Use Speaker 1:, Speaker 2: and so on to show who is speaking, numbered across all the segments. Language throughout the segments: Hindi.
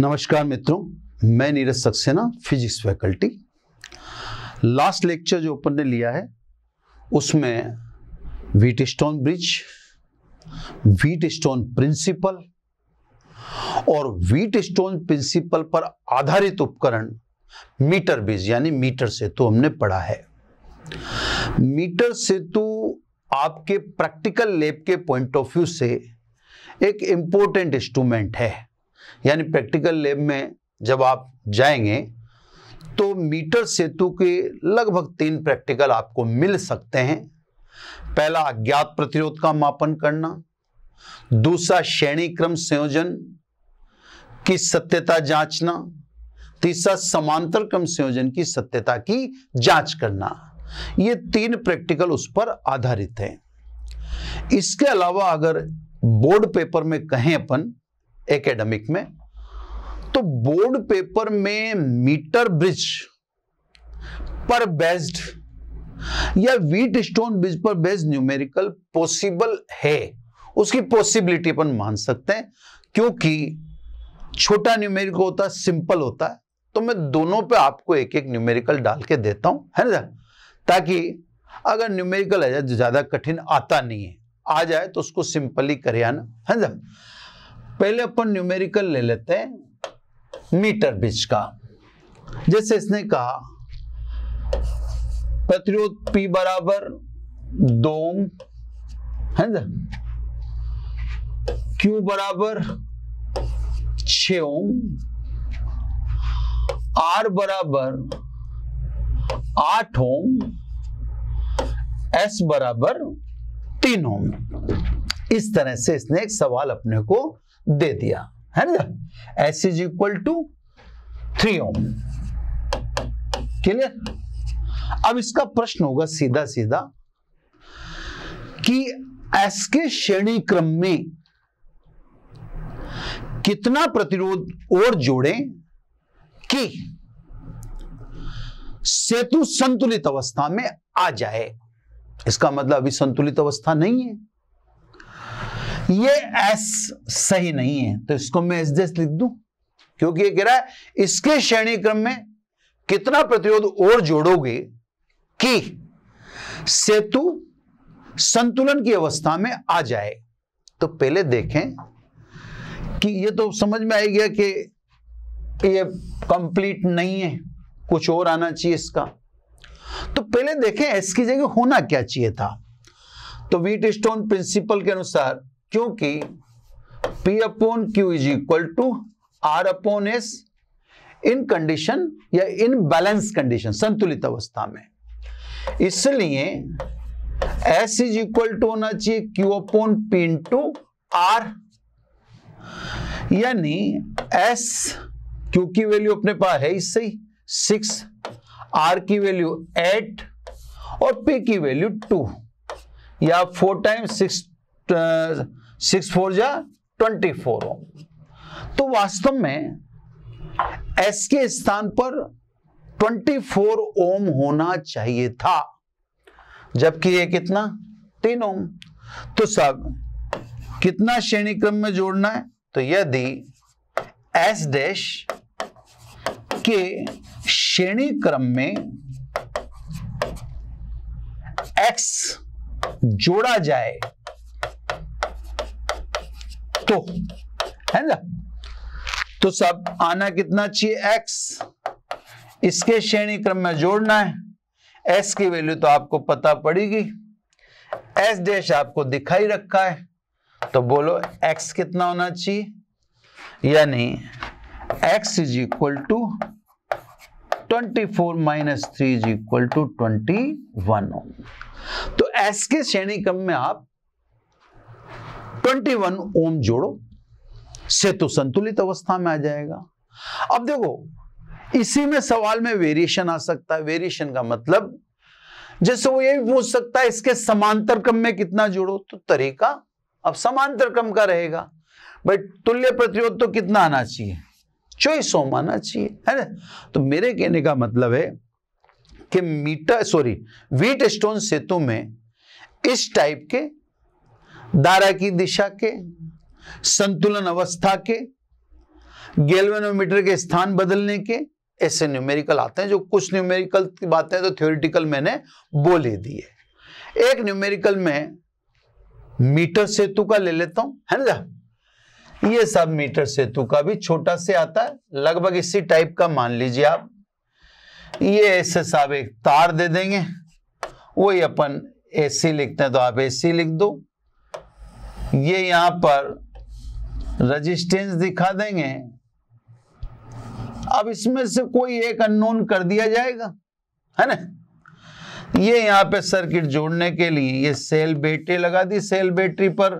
Speaker 1: नमस्कार मित्रों, मैं Neeraj Saxena physics faculty last lecture जो अपन ने लिया है, उसमें Wheatstone bridge Wheatstone principle और व्हीट स्टोन प्रिंसिपल पर आधारित उपकरण मीटर ब्रिज यानी मीटर सेतु हमने पढ़ा है। मीटर सेतु आपके प्रैक्टिकल लेब के पॉइंट ऑफ़ व्यू से एक इंपॉर्टेंट इंस्ट्रूमेंट है। यानी प्रैक्टिकल लैब में जब आप जाएँगे तो मीटर सेतु के लगभग तीन प्रैक्टिकल आपको मिल सकते हैं। पहला, अज्ञात प्रतिरोध का मापन करना। दूसरा, श्रेणी क्रम संयोजन की सत्यता जांचना। तीसरा, समांतर क्रम संयोजन की सत्यता की जाँच करना। ये तीन प्रैक्टिकल उस पर आधारित है। इसके अलावा अगर बोर्ड पेपर में कहें अपन एकेडमिक में तो बोर्ड पेपर में मीटर ब्रिज पर बेस्ड या वीट स्टोन ब्रिज पर बेस्ड न्यूमेरिकल पॉसिबल है, उसकी पॉसिबिलिटी अपन मान सकते हैं, क्योंकि छोटा न्यूमेरिकल होता है सिंपल होता है तो मैं दोनों पे आपको एक एक न्यूमेरिकल डाल के देता हूँ, है ना ताकि अगर न्यूमेरिकल है ज़्यादा कठिन आता नहीं है, आ जाए तो उसको सिंपली करे आना है ना पहले अपन न्यूमेरिकल ले लेते हैं मीटर ब्रिज का। जैसे इसने कहा, प्रतिरोध P बराबर दो है ना? Q बराबर छ ओम, R बराबर आठ ओम, S बराबर तीन ओम। इस तरह से इसने एक सवाल अपने को दे दिया, है ना? S is equal to three ohm clear अब इसका प्रश्न होगा सीधा सीधा कि एस के श्रेणी क्रम में कितना प्रतिरोध और जोड़ें कि सेतु संतुलित अवस्था में आ जाए। इसका मतलब अभी संतुलित अवस्था नहीं है। ये एस सही नहीं है। तो इसको मैं एस डेस लिख दूँ? क्योंकि ये कह रहा है, इसके श्रेणी क्रम में कितना प्रतिरोध और जोड़ोगे कि सेतु संतुलन की अवस्था में आ जाए। तो पहले देखें कि ये तो समझ में आ गया कि ये कंप्लीट नहीं है, कुछ और आना चाहिए इसका। तो पहले देखें, एस की जगह होना क्या चाहिए था? तो वीट स्टोन प्रिंसिपल के अनुसार क्योंकि P upon Q is equal to R upon S in condition या इन बैलेंस कंडीशन संतुलित अवस्था में। इसलिए S इज़ इक्वल टू होना चाहिए Q upon P into R यानी S Q की वैल्यू अपने पास है इससे ही। सिक्स R की वैल्यू एट और P की वैल्यू टू या four time six six four जा ट्वेंटी फोर ओम तो वास्तव में एस के स्थान पर ट्वेंटी फोर ओम होना चाहिए था, जबकि ये कितना? तीन ओम। तो सब, कितना श्रेणी क्रम में जोड़ना है? तो यदि एस डैश के श्रेणी क्रम में एक्स जोड़ा जाए तो है ना? तो सब आना कितना चाहिए? एक्स इसके श्रेणी क्रम में जोड़ना है। S की वैल्यू तो आपको पता पड़ेगी। एस डैश आपको दिखाई रखा है। तो बोलो एक्स कितना होना चाहिए? यानी X is equal to twenty four minus three is equal to twenty one तो एस के श्रेणी क्रम में आप 21 ओम जोड़ो। सेतु तो संतुलित अवस्था में आ जाएगा। अब देखो, इसी में सवाल में वेरिएशन आ सकता है। वेरिएशन का मतलब जैसे वो ये भी पूछ सकता है, इसके समांतर क्रम में कितना जोड़ो तो तरीका, अब समांतर क्रम का रहेगा। भाई, तुल्य प्रतिरोध तो कितना आना चाहिए? चौबीस ओम आना चाहिए, है ना? तो मेरे कहने का मतलब है कि मीटर सॉरी वीट स्टोन सेतु में इस टाइप के धारा की दिशा के, संतुलन अवस्था के, गेल्वेनोमीटर के स्थान बदलने के, ऐसे न्यूमेरिकल आते हैं, जो कुछ न्यूमेरिकल की बातें तो थ्योरेटिकल मैंने बोल ही दी है एक न्यूमेरिकल में मीटर सेतु का ले लेता हूँ, है ना ये सब मीटर सेतु का भी छोटा से आता है, लगभग इसी टाइप का मान लीजिए आप। ये ऐसे साहब एक तार दे देंगे, वही अपन एसी लिखते हैं तो आप एसी लिख दो। ये यहाँ पर रजिस्टेंस दिखा देंगे। अब इसमें से कोई एक अननोन कर दिया जाएगा, है ना? ये यहाँ पे सर्किट जोड़ने के लिए ये सेल बैटरी लगा दी सेल बैटरी पर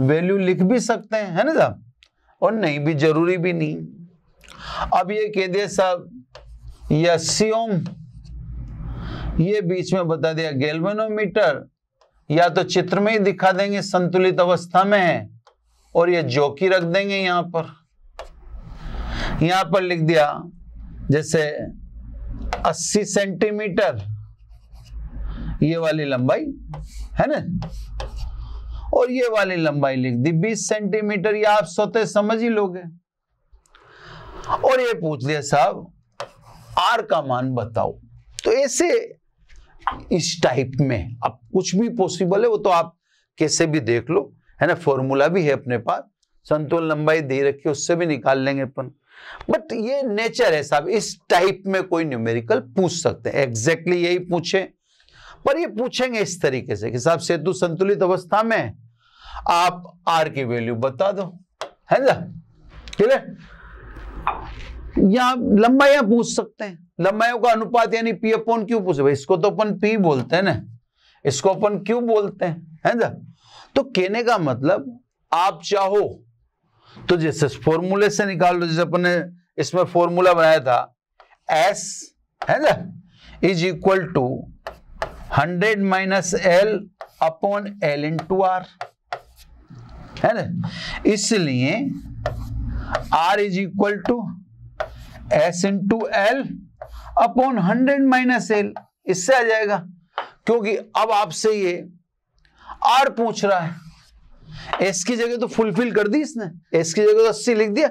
Speaker 1: वैल्यू लिख भी सकते हैं, है ना साहब? और नहीं भी, ज़रूरी भी नहीं। अब ये कह दिया साहब ये ओम ये बीच में बता दिया गैल्वेनोमीटर या तो चित्र में ही दिखा देंगे संतुलित अवस्था में है, और ये जोकी रख देंगे यहाँ पर। यहाँ पर लिख दिया, जैसे 80 सेंटीमीटर, ये वाली लंबाई, है ना? और ये वाली लंबाई लिख दी 20 सेंटीमीटर, ये आप सोते समझ ही लोगे। और ये पूछ लिया साहब, आर का मान बताओ। तो ऐसे इस टाइप में। अब कुछ भी पॉसिबल है, वो तो आप कैसे भी देख लो। है ना? फॉर्मूला भी है अपने पास। संतुलन लंबाई दे रखी उससे भी निकाल लेंगे अपन। बट ये नेचर है साहब, इस टाइप में कोई न्यूमेरिकल पूछ सकते हैं। एग्जैक्टली यही पूछे। पर ये पूछेंगे इस तरीके से कि साहब, सेतु संतुलित अवस्था में आप आर की वैल्यू बता दो। है ना? है यहाँ लंबाइयाँ पूछ सकते हैं। लंबाइयों का अनुपात यानी पी अपोन क्यू पूछे। भाई, इसको तो अपन पी बोलते हैं ना। इसको अपन क्यू बोलते हैं, है ना? तो कहने का मतलब आप चाहो तो जैसे फॉर्मूले से निकाल लो, जैसे अपन ने इसमें फॉर्मूला बनाया था एस है ना? Is equal to hundred minus L upon L into R है ना? इसलिए R is equal to S into L upon hundred minus L, इससे आ जाएगा। क्योंकि अब आपसे ये आर पूछ रहा है। एस की जगह तो फुलफिल कर दी इसने। एस की जगह तो अस्सी लिख दिया।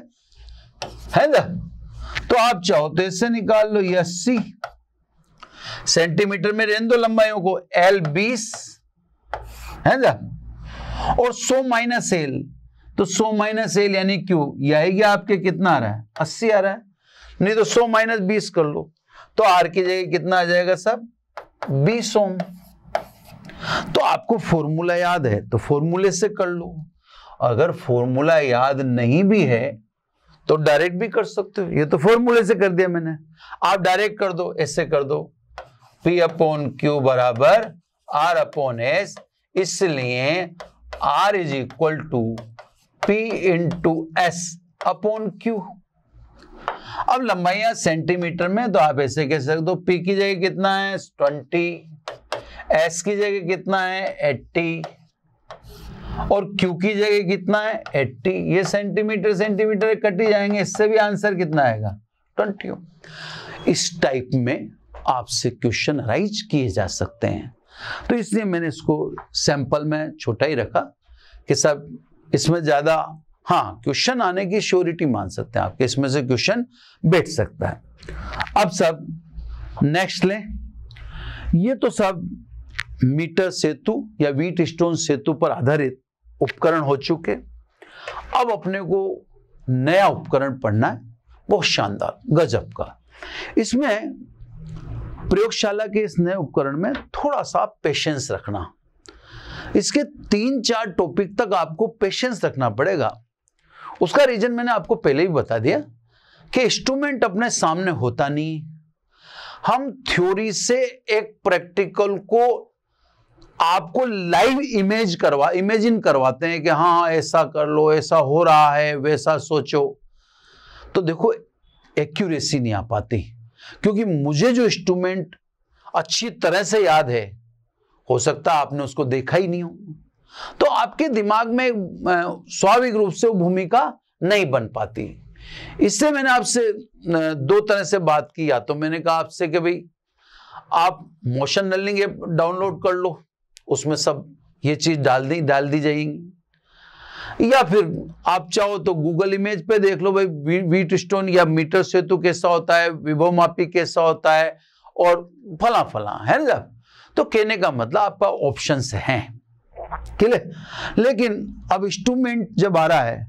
Speaker 1: है ना? तो आप चाहो तो इससे निकाल लो ये अस्सी। सेंटीमीटर में रहने दो लंबाइयों को। एल बीस। है ना? और सो माइनस एल। तो सो माइनस एल यानी क्यू? ये आएगी आपके कितना आ रहा है? अस्सी आ रहा है। नहीं तो सो माइनस बीस कर लो। तो आर की जगह कितना आ जाएगा सब? बीस ओम। तो आपको फॉर्मूला याद है तो फॉर्मूले से कर लो। अगर फॉर्मूला याद नहीं भी है तो डायरेक्ट भी कर सकते हो। ये तो फॉर्मूले से कर दिया मैंने। आप डायरेक्ट कर दो, ऐसे कर दो। P अपॉन क्यू बराबर आर अपॉन एस इसलिए R is equal to P into S upon Q अब लंबाइयाँ सेंटीमीटर में तो आप ऐसे कह सकते हो पी की जगह कितना है? ट्वेंटी। एस की जगह कितना है? एट्टी। और क्यू की जगह कितना है? एट्टी। ये सेंटीमीटर सेंटीमीटर कट जाएँगे, इससे भी आंसर कितना आएगा? ट्वेंटी। इस टाइप में आपसे क्वेश्चन राइज किए जा सकते हैं। तो इसलिए मैंने इसको सैंपल में छोटा ही रखा कि सब इसमें ज़्यादा हाँ क्वेश्चन आने की श्योरिटी मान सकते हैं आपके इसमें से क्वेश्चन बैठ सकता है। अब सब नेक्स्ट लें। ये तो सब मीटर सेतु या वीट स्टोन सेतु पर आधारित उपकरण हो चुके। अब अपने को नया उपकरण पढ़ना है, बहुत शानदार, गजब का। इसमें प्रयोगशाला के इस नए उपकरण में थोड़ा सा पेशेंस रखना। इसके तीन चार टॉपिक तक आपको पेशेंस रखना पड़ेगा। उसका रीजन मैंने आपको पहले ही बता दिया कि इंस्ट्रूमेंट अपने सामने होता नहीं। हम थ्योरी से एक प्रैक्टिकल को आपको लाइव इमेज करवा इमेजिन करवाते हैं कि हाँ ऐसा कर लो, ऐसा हो रहा है, वैसा सोचो। तो देखो एक्यूरेसी नहीं आ पाती। क्योंकि मुझे जो इंस्ट्रूमेंट अच्छी तरह से याद है, हो सकता आपने उसको देखा ही नहीं हो। तो आपके दिमाग में स्वाभाविक रूप से वो भूमिका नहीं बन पाती। इससे मैंने आपसे दो तरह से बात की। या तो मैंने कहा आपसे कि भाई, आप मोशन लर्निंग ऐप डाउनलोड कर लो, उसमें सब ये चीज़ डाल दी डाल दी जाएँगी। या फिर आप चाहो तो गूगल इमेज पे देख लो, भाई वीट स्टोन या मीटर सेतु कैसा होता है, विभव मापी कैसा होता है, और फला फला है ना? तो कहने का मतलब आपका ऑप्शंस हैं। क्लियर लेकिन अब इंस्ट्रूमेंट जब आ रहा है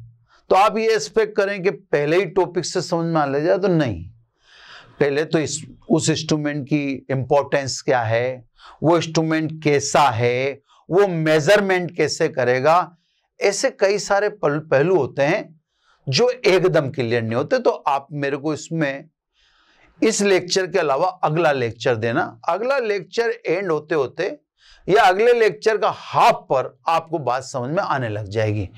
Speaker 1: तो आप ये एक्सपेक्ट करें कि पहले ही टॉपिक से समझ में आ ले जाए तो नहीं। पहले तो इस, उस इंस्ट्रूमेंट की इंपॉर्टेंस क्या है? वो इंस्ट्रूमेंट कैसा है? वो मेज़रमेंट कैसे करेगा? ऐसे कई सारे पहलू होते हैं जो एकदम क्लियर नहीं होते। तो आप मेरे को इसमें, इस लेक्चर के अलावा अगला लेक्चर देना। अगला लेक्चर एंड होते होते या अगले लेक्चर का हाफ़ पर आपको बात समझ में आने लग जाएगी।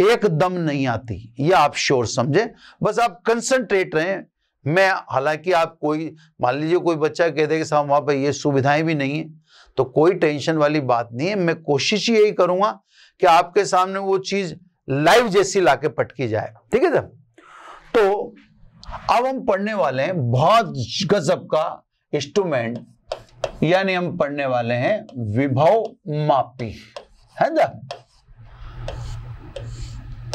Speaker 1: एकदम नहीं आती यह आप श्योर समझे। बस आप कंसंट्रेट रहे। मैं, हालाँकि आप कोई, मान लीजिए कोई बच्चा कह दे कि साहब वहाँ पर ये सुविधाएँ भी नहीं है तो कोई टेंशन वाली बात नहीं है। मैं कोशिश यही करूँगा कि आपके सामने वो चीज़ लाइव जैसी लाके पटकी जाए। ठीक है सर? तो अब हम पढ़ने वाले हैं बहुत गजब का इंस्ट्रूमेंट यानी हम पढ़ने वाले हैं विभव मापी। है ना?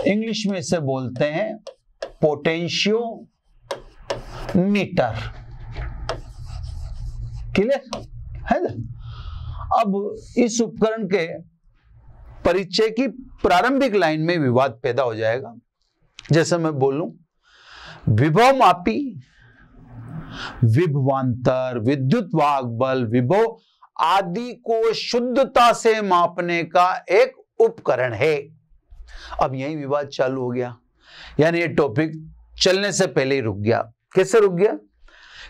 Speaker 1: इंग्लिश में इसे बोलते हैं पोटेंशियो मीटर। क्लियर? है ना? अब इस उपकरण के परिचय की प्रारंभिक लाइन में विवाद पैदा हो जाएगा। जैसे मैं बोलूँ, विभव मापी विभवांतर, विद्युत वाहक बल, विभव आदि को शुद्धता से मापने का एक उपकरण है। अब यही विवाद चालू हो गया। यानी ये टॉपिक चलने से पहले ही रुक गया। कैसे रुक गया?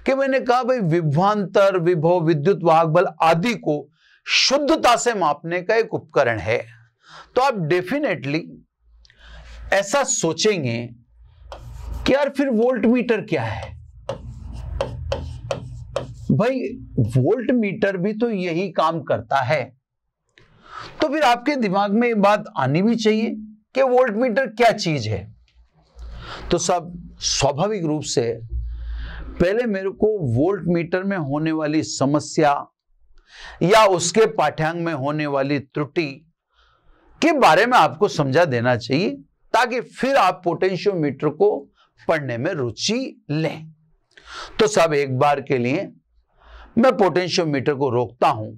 Speaker 1: कि मैंने कहा, भाई, विभवांतर, विभव, विद्युत वाहक बल आदि को शुद्धता से मापने का एक उपकरण है। तो आप डेफिनेटली ऐसा सोचेंगे कि यार फिर वोल्ट मीटर क्या है? भाई वोल्ट मीटर भी तो यही काम करता है। तो फिर आपके दिमाग में ये बात आनी भी चाहिए कि वोल्ट मीटर क्या चीज़ है। तो सब स्वाभाविक रूप से पहले मेरे को वोल्ट मीटर में होने वाली समस्या या उसके पाठ्यांग में होने वाली त्रुटि के बारे में आपको समझा देना चाहिए ताकि फिर आप पोटेंशियोमीटर को पढ़ने में रुचि लें। तो सब एक बार के लिए मैं पोटेंशियोमीटर को रोकता हूँ।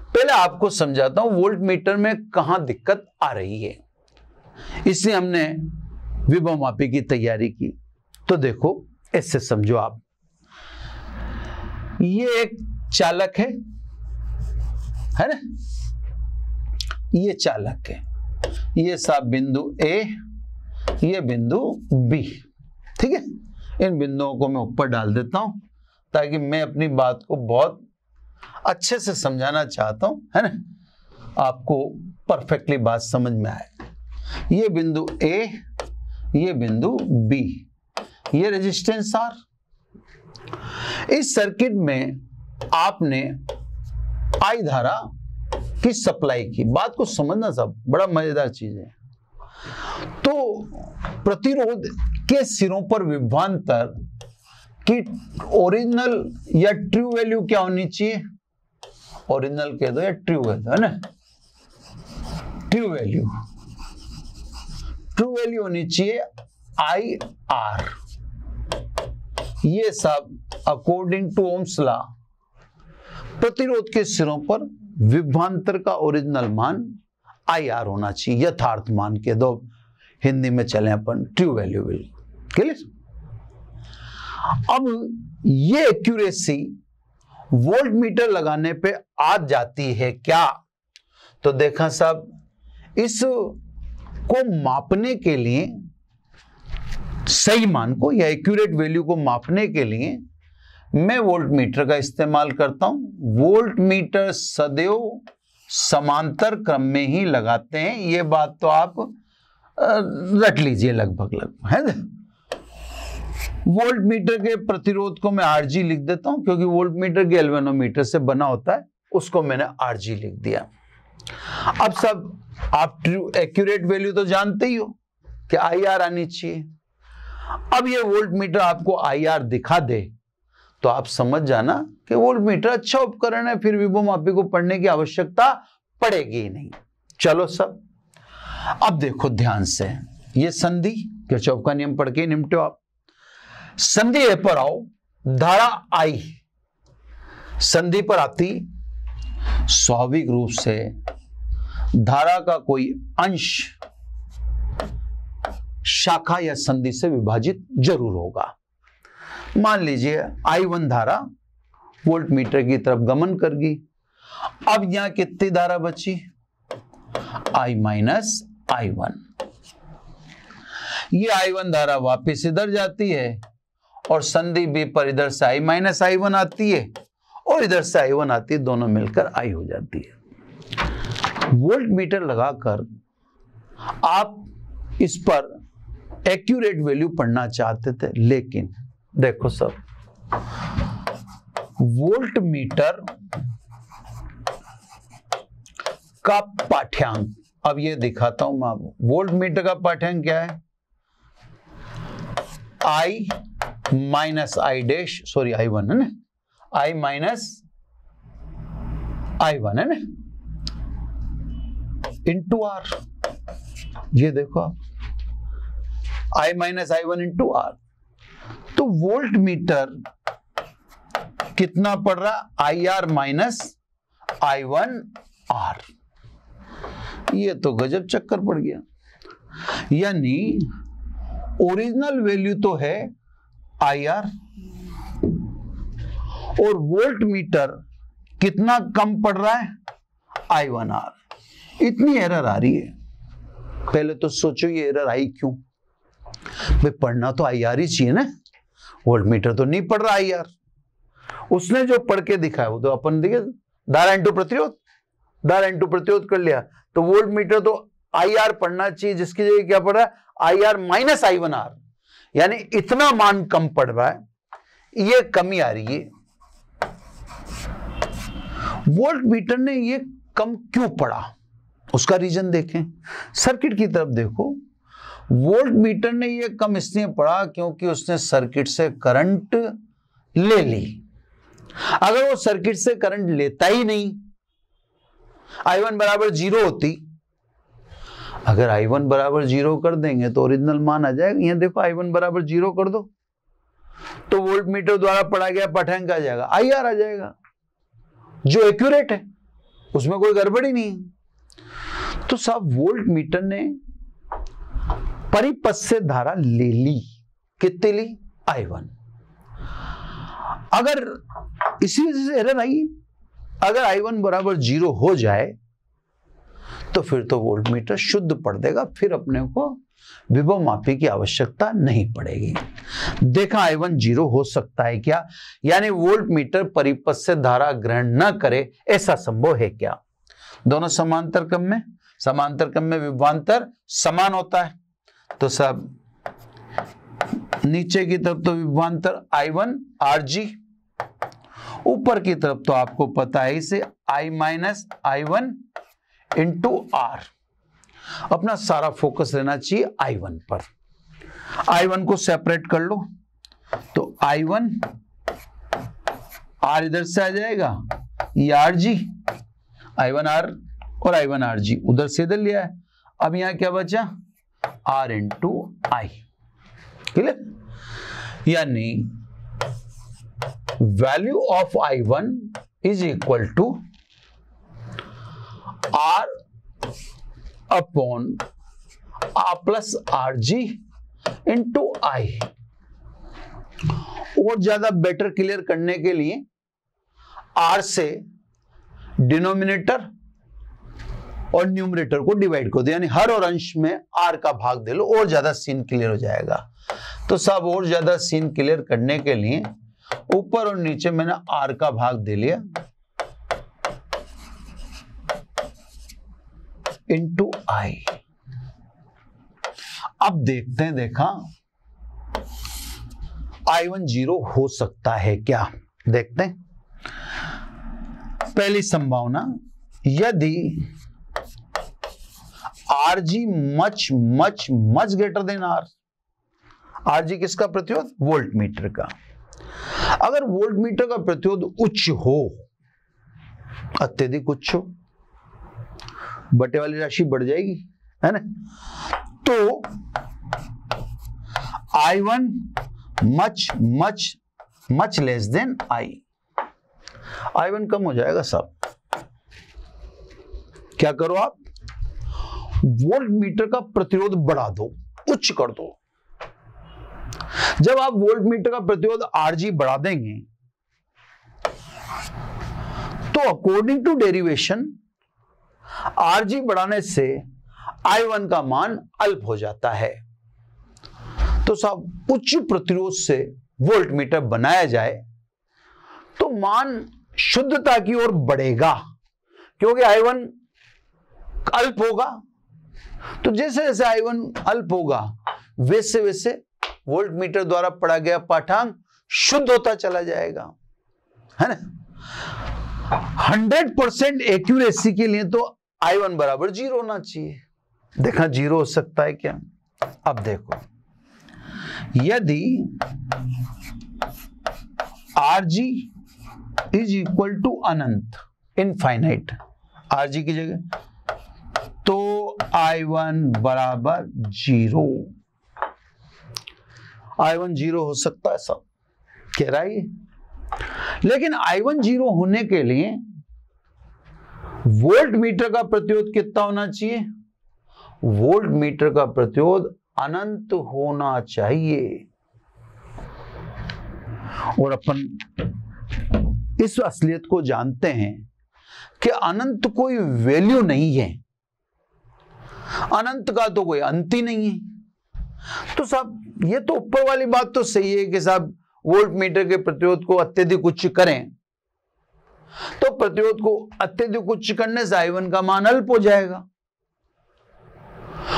Speaker 1: पहले आपको समझाता हूँ वोल्ट मीटर में कहाँ दिक्कत आ रही है। इसलिए हमने विभव मापी की तैयारी की। तो देखो ऐसे समझो आप। ये एक चालक है है ना? ये चालक है। ये सा बिंदु ए ये बिंदु बी ठीक है? इन बिंदुओं को मैं ऊपर डाल देता हूँ। ताकि मैं अपनी बात को बहुत अच्छे से समझाना चाहता हूँ, है ना? आपको परफेक्टली बात समझ में आए। ये बिंदु ए ये बिंदु बी ये रेजिस्टेंस आर इस सर्किट में आपने आई धारा की सप्लाई की। बात को समझना सब, बड़ा मज़ेदार चीज़ है। तो प्रतिरोध के सिरों पर विभवांतर की ओरिजिनल या ट्रू वैल्यू क्या होनी चाहिए? ओरिजिनल कह दो या ट्रू कह दो, है ना? ट्रू वैल्यू ट्रू वैल्यू होनी चाहिए आई आर ये सब अकॉर्डिंग टू ओम्स लॉ प्रतिरोध के सिरों पर विभवांतर का ओरिजिनल मान आई आर होना चाहिए, यथार्थ मान के दो। हिंदी में चले अपन ट्रू वैल्यू विल क्लियर अब ये एक्यूरेसी वोल्ट मीटर लगाने पे आ जाती है क्या? तो देखा साहब इस को मापने के लिए, सही मान को या एक्यूरेट वैल्यू को मापने के लिए, मैं वोल्ट मीटर का इस्तेमाल करता हूँ। वोल्ट मीटर सदैव समांतर क्रम में ही लगाते हैं। ये बात तो आप रट लीजिए लगभग लगभग, है वोल्ट मीटर के प्रतिरोध को मैं आरजी लिख देता हूँ, क्योंकि वोल्ट मीटर गैल्वेनोमीटर से बना होता है, उसको मैंने आरजी लिख दिया। अब सब, आप एक्यूरेट वैल्यू तो जानते ही हो कि आई आर आनी चाहिए। अब ये वोल्ट मीटर आपको आई आर दिखा दे तो आप समझ जाना कि वोल्ट मीटर अच्छा उपकरण है, फिर विभो मापी को पढ़ने की आवश्यकता पड़ेगी ही नहीं। चलो सब, अब देखो ध्यान से, ये संधि, किरचॉफ का नियम पढ़ के निपटो आप। संधि पर आओ, धारा आई। संधि पर आती, स्वाभाविक रूप से धारा का कोई अंश शाखा या संधि से विभाजित ज़रूर होगा। मान लीजिए आई वन धारा वोल्ट मीटर की तरफ़ गमन कर गई अब यहाँ कितनी धारा बची? I minus I one. ये आई वन धारा वापिस इधर जाती है। और संधि बी पर इधर से आई, माइनस आई वन आती है और इधर से आई वन आती है, दोनों मिलकर आई हो जाती है। वोल्ट मीटर लगाकर आप इस पर एक्यूरेट वैल्यू पढ़ना चाहते थे, लेकिन देखो सब, वोल्ट मीटर का पाठ्यांक, अब ये दिखाता हूँ मैं आपको, वोल्ट मीटर का पाठ्यांक क्या है? I minus I dash sorry I one है ना? आई माइनस आई वन है ना? इंटू आर ये देखो आप। I minus I one into R तो वोल्ट मीटर कितना पड़ रहा? I R minus I one R ये तो गजब चक्कर पड़ गया। यानी ओरिजिनल वैल्यू तो है आई आर और वोल्ट मीटर कितना कम पड़ रहा है? I one R. इतनी एरर आ रही है। पहले तो सोचो ये एरर आई क्यों? भाई पढ़ना तो आई आर ही चाहिए ना। वोल्ट मीटर तो नहीं पढ़ रहा आई आर उसने जो पढ़ के दिखाया, वो तो अपन देखे धारा इंटू प्रतिरोध। धारा इंटू प्रतिरोध कर लिया। तो वोल्ट मीटर तो आई आर पढ़ना चाहिए, जिसकी जगह क्या पड़ रहा है? I R minus I one R. यानी इतना मान कम पड़ रहा है, ये कमी आ रही है। वोल्ट मीटर ने ये कम क्यों पड़ा? उसका रीजन देखें। सर्किट की तरफ़ देखो। वोल्ट मीटर ने ये कम इसलिए पड़ा क्योंकि उसने सर्किट से करंट ले ली। अगर वो सर्किट से करंट लेता ही नहीं आई वन बराबर ज़ीरो होती अगर आई वन बराबर ज़ीरो कर देंगे तो ओरिजिनल मान आ जाएगा। यहाँ देखो आई वन बराबर ज़ीरो कर दो। तो वोल्ट मीटर द्वारा पढ़ा गया पाठ्यांक आ जाएगा। आई आर आ जाएगा। जो एक्यूरेट है, उसमें कोई गड़बड़ी नहीं तो साहब वोल्ट मीटर ने परिपथ से धारा ले ली। कितनी ली? आई वन अगर इसी वजह से एरर आई, अगर आई वन बराबर ज़ीरो हो जाए तो फिर तो वोल्ट मीटर शुद्ध पड़ देगा, फिर अपने को विभव मापी की आवश्यकता नहीं पड़ेगी। देखा आई वन ज़ीरो हो सकता है क्या? यानी वोल्ट मीटर परिपथ से धारा ग्रहण न करे, ऐसा संभव है क्या? दोनों समांतर क्रम में? समांतर क्रम में विभवांतर समान होता है। तो सब नीचे की तरफ़ तो विभवांतर आई वन आर जी ऊपर की तरफ़ तो आपको पता है इसे I minus I one into R अपना सारा फोकस रहना चाहिए आई वन पर। आई वन को सेपरेट कर लो। तो आई वन आर इधर से आ जाएगा। ये R G I one R और आई वन आर जी उधर से इधर लिया है। अब यहाँ क्या बचा? आर इंटू आई क्लियर यानी value of I one is equal to R upon R plus R G into I और ज़्यादा बेटर क्लियर करने के लिए आर से डिनोमिनेटर और न्यूमरेटर को डिवाइड कर दो। यानी हर और अंश में आर का भाग दे लो, और ज़्यादा सीन क्लियर हो जाएगा। तो सब और ज़्यादा सीन क्लियर करने के लिए ऊपर और नीचे मैंने आर का भाग दे लिया। इंटू आई अब देखते हैं, देखा? आई वन ज़ीरो हो सकता है क्या? देखते हैं। पहली संभावना, यदि R G much much much greater than R R G किसका प्रतिरोध? वोल्ट मीटर का। अगर वोल्ट मीटर का प्रतिरोध उच्च हो, अत्यधिक उच्च हो बटे वाली राशि बढ़ जाएगी, है ना? तो I one much much much less than I I one कम हो जाएगा सब। क्या करो आप? वोल्ट मीटर का प्रतिरोध बढ़ा दो, उच्च कर दो। जब आप वोल्ट मीटर का प्रतिरोध आरजी बढ़ा देंगे तो अकॉर्डिंग टू डेरिवेशन आरजी बढ़ाने से आई वन का मान अल्प हो जाता है। तो साहब, उच्च प्रतिरोध से वोल्ट मीटर बनाया जाए तो मान शुद्धता की ओर बढ़ेगा, क्योंकि आई वन अल्प होगा। तो जैसे जैसे आई वन अल्प होगा, वैसे वैसे वोल्ट मीटर द्वारा पढ़ा गया पाठांक शुद्ध होता चला जाएगा। है ना? हंड्रेड परसेंट एक्यूरेसी के लिए तो आई वन बराबर ज़ीरो होना चाहिए। देखा ज़ीरो हो सकता है क्या? अब देखो। यदि R G is equal to Anant infinite R G की जगह तो आई वन बराबर ज़ीरो। आई वन ज़ीरो हो सकता है सब। कह रहा है लेकिन आई वन ज़ीरो होने के लिए वोल्ट मीटर का प्रतिरोध कितना होना चाहिए? वोल्ट मीटर का प्रतिरोध अनंत होना चाहिए। और अपन इस असलियत को जानते हैं कि अनंत कोई वैल्यू नहीं है। अनंत का तो कोई अंत ही नहीं है। तो साहब, ये तो ऊपर वाली बात तो सही है कि साहब, वोल्ट मीटर के प्रतिरोध को अत्यधिक उच्च करें। तो प्रतिरोध को अत्यधिक उच्च करने से आई का मान अल्प हो जाएगा।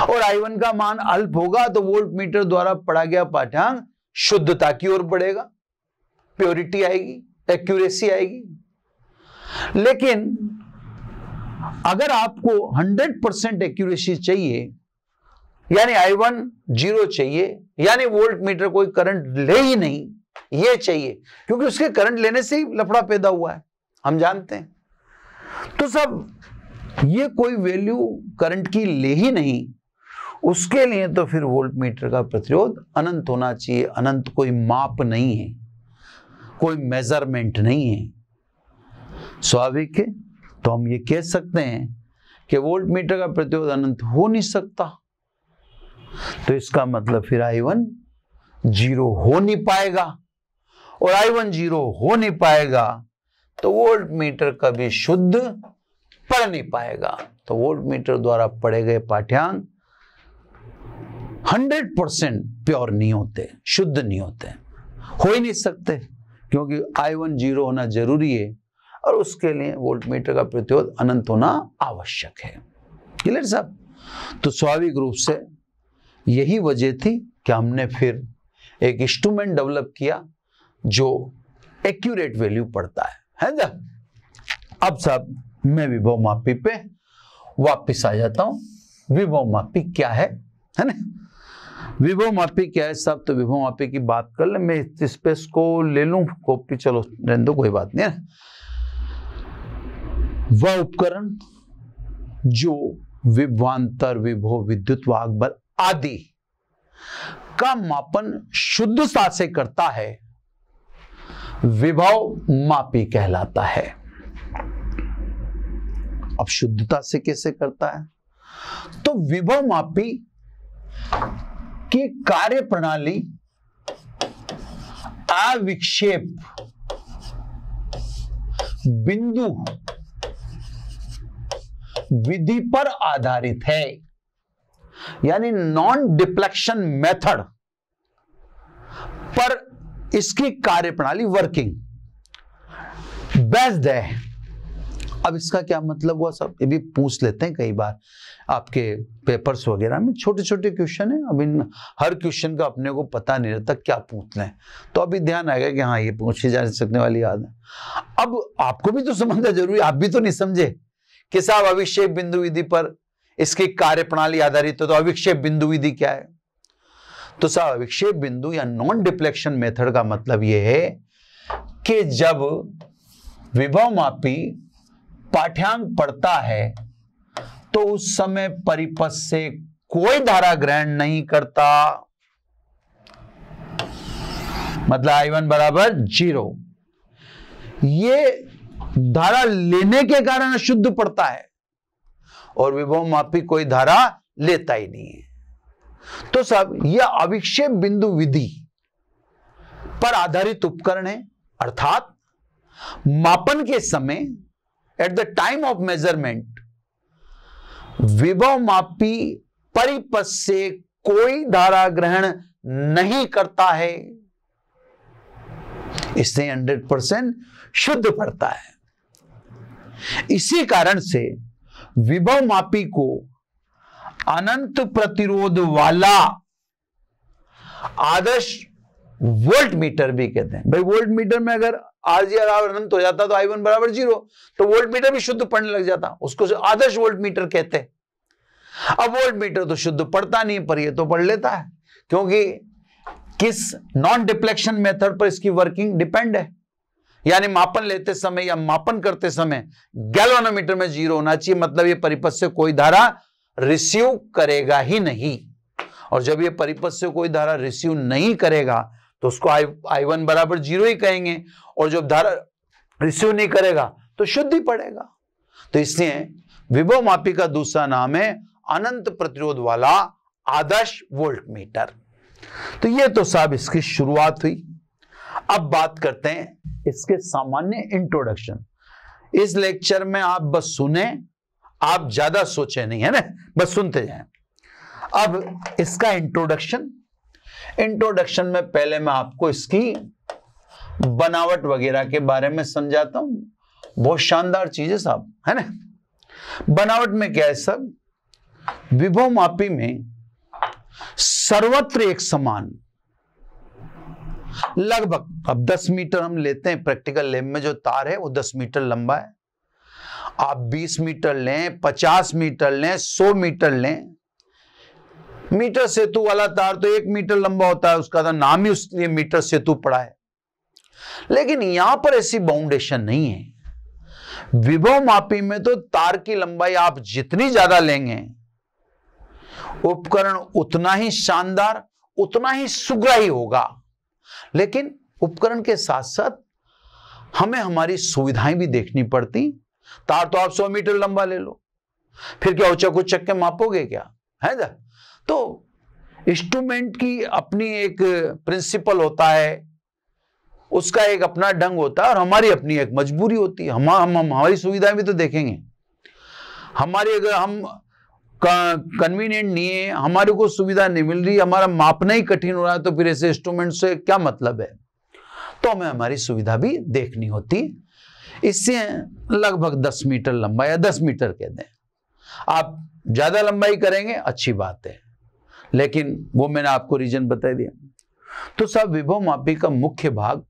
Speaker 1: और आई का मान अल्प होगा तो वोल्ट मीटर द्वारा पढ़ा गया पाठ्यांक शुद्धता की ओर बढ़ेगा। प्योरिटी आएगी एक्यूरेसी आएगी। लेकिन अगर आपको 100 परसेंट एक्यूरेसी चाहिए, यानी आई वन ज़ीरो चाहिए, यानी वोल्ट मीटर कोई करंट ले ही नहीं, ये चाहिए, क्योंकि उसके करंट लेने से ही लफड़ा पैदा हुआ है। हम जानते हैं। तो सब, ये कोई वैल्यू करंट की ले ही नहीं। उसके लिए तो फिर वोल्ट मीटर का प्रतिरोध अनंत होना चाहिए। अनंत कोई माप नहीं है। कोई मेज़रमेंट नहीं है। स्वाभाविक है। तो हम ये कह सकते हैं कि वोल्ट मीटर का प्रतिरोध अनंत हो नहीं सकता। तो इसका मतलब फिर आई वन ज़ीरो हो नहीं पाएगा। और आई वन ज़ीरो हो नहीं पाएगा तो वोल्ट मीटर कभी शुद्ध पढ़ नहीं पाएगा। तो वोल्ट मीटर द्वारा पढ़े गए पाठ्यांक हंड्रेड परसेंट प्योर नहीं होते, शुद्ध नहीं होते। हो ही नहीं सकते, क्योंकि आई वन ज़ीरो होना ज़रूरी है और उसके लिए वोल्ट मीटर का प्रतिरोध अनंत होना आवश्यक है। क्लियर साहब? तो स्वाभाविक रूप से यही वजह थी कि हमने फिर एक इंस्ट्रूमेंट डेवलप किया जो एक्यूरेट वैल्यू पड़ता है। है ना? अब सब मैं विभव मापी पे वापिस आ जाता हूँ। विभव मापी क्या है? है ना? विभव मापी क्या है सब तो विभव मापी की बात कर ले, मैं इस स्पेस को ले लूँ कॉपी चलो, रहने दो, कोई बात नहीं, है वह उपकरण जो विभवांतर, विभव विद्युत, वाहक बल आदि का मापन शुद्धता से करता है विभव मापी कहलाता है। अब शुद्धता से कैसे करता है? तो विभव मापी की कार्य प्रणाली अविक्षेप बिंदु विधि पर आधारित है। यानी नॉन डिप्लेक्शन मेथड पर इसकी कार्य प्रणाली वर्किंग बेस्ट है अब इसका क्या मतलब हुआ सब? ये भी पूछ लेते हैं कई बार। आपके पेपर्स वगैरह में छोटे छोटे क्वेश्चन है। अब इन हर क्वेश्चन का अपने को पता नहीं रहता क्या पूछ लें तो अभी ध्यान आएगा कि हाँ ये पूछी जा सकने वाली याद है। अब आपको भी तो समझना ज़रूरी आप भी तो नहीं समझे कि साहब, अभिक्षेप बिंदु विधि पर इसकी कार्य प्रणाली आधारित हो तो अभिक्षेप बिंदु विधि क्या है? तो साहब अभिक्षेप बिंदु या नॉन डिप्लेक्शन मेथड का मतलब यह है कि जब विभव मापी पाठ्यांक पढ़ता है तो उस समय परिपथ से कोई धारा ग्रहण नहीं करता। मतलब आई वन बराबर ज़ीरो ये धारा लेने के कारण अशुद्ध पड़ता है और विभव मापी कोई धारा लेता ही नहीं है। तो सब यह अविक्षेप बिंदु विधि पर आधारित उपकरण है। अर्थात, मापन के समय at the time of measurement विभव मापी परिपथ से कोई धारा ग्रहण नहीं करता है। इससे 100 परसेंट शुद्ध पड़ता है। इसी कारण से विभव मापी को अनंत प्रतिरोध वाला आदर्श वोल्ट मीटर भी कहते हैं। भाई, वोल्ट मीटर में अगर आर जी आर अनंत हो जाता तो आई वन बराबर ज़ीरो तो वोल्ट मीटर भी शुद्ध पढ़ने लग जाता। उसको आदर्श वोल्ट मीटर कहते हैं। अब वोल्ट मीटर तो शुद्ध पढ़ता नहीं, पर ये तो पढ़ लेता है। क्योंकि किस नॉन डिप्लेक्शन मेथड पर इसकी वर्किंग डिपेंड है? यानी मापन लेते समय या मापन करते समय गैल्वानोमीटर में ज़ीरो होना चाहिए। मतलब ये परिपथ से कोई धारा रिसीव करेगा ही नहीं। और जब ये परिपथ से कोई धारा रिसीव नहीं करेगा तो उसको आई वन बराबर ज़ीरो ही कहेंगे। और जब धारा रिसीव नहीं करेगा तो शुद्ध ही पड़ेगा। तो इसलिए विभव मापी का दूसरा नाम है अनंत प्रतिरोध वाला आदर्श वोल्ट मीटर तो ये तो साहब इसकी शुरुआत हुई। अब बात करते हैं इसके सामान्य इंट्रोडक्शन इस लेक्चर में आप बस सुने आप ज़्यादा सोचे नहीं, है ना? बस सुनते जाएँ। अब इसका इंट्रोडक्शन इंट्रोडक्शन में पहले मैं आपको इसकी बनावट वगैरह के बारे में समझाता हूँ। बहुत शानदार चीज़ है साहब, है ना? बनावट में क्या है सब? विभव मापी में सर्वत्र एक समान। लगभग, अब 10 मीटर हम लेते हैं प्रैक्टिकल लैब में जो तार है, वो 10 मीटर लंबा है। आप 20 मीटर लें 50 मीटर लें 100 मीटर लें। मीटर सेतु वाला तार तो एक मीटर लंबा होता है, उसका तो नाम ही उसके मीटर सेतु पड़ा है। लेकिन यहाँ पर ऐसी बाउंडेशन नहीं है। विभव मापी में तो तार की लंबाई आप जितनी ज़्यादा लेंगे, उपकरण उतना ही शानदार, उतना ही सुग्राही होगा। लेकिन उपकरण के साथ साथ हमें हमारी सुविधाएँ भी देखनी पड़ती तार तो आप सौ मीटर लंबा ले लो। फिर क्या ऊँचा कुछ चक्के मापोगे क्या? है ना? तो इंस्ट्रूमेंट की अपनी एक प्रिंसिपल होता है। उसका एक अपना ढंग होता है और हमारी अपनी एक मजबूरी होती है। हम हम हमारी सुविधाएँ भी तो देखेंगे। हमारी अगर हम कन्वीनियंट नहीं है, हमारे को सुविधा नहीं मिल रही, हमारा मापना ही कठिन हो रहा है तो फिर ऐसे इंस्ट्रूमेंट से क्या मतलब है? तो हमें हमारी सुविधा भी देखनी होती इससे लगभग 10 मीटर लंबा या 10 मीटर कह दें। आप ज़्यादा लंबाई करेंगे, अच्छी बात है। लेकिन वो मैंने आपको रीजन बता दिया। तो सब विभव मापी का मुख्य भाग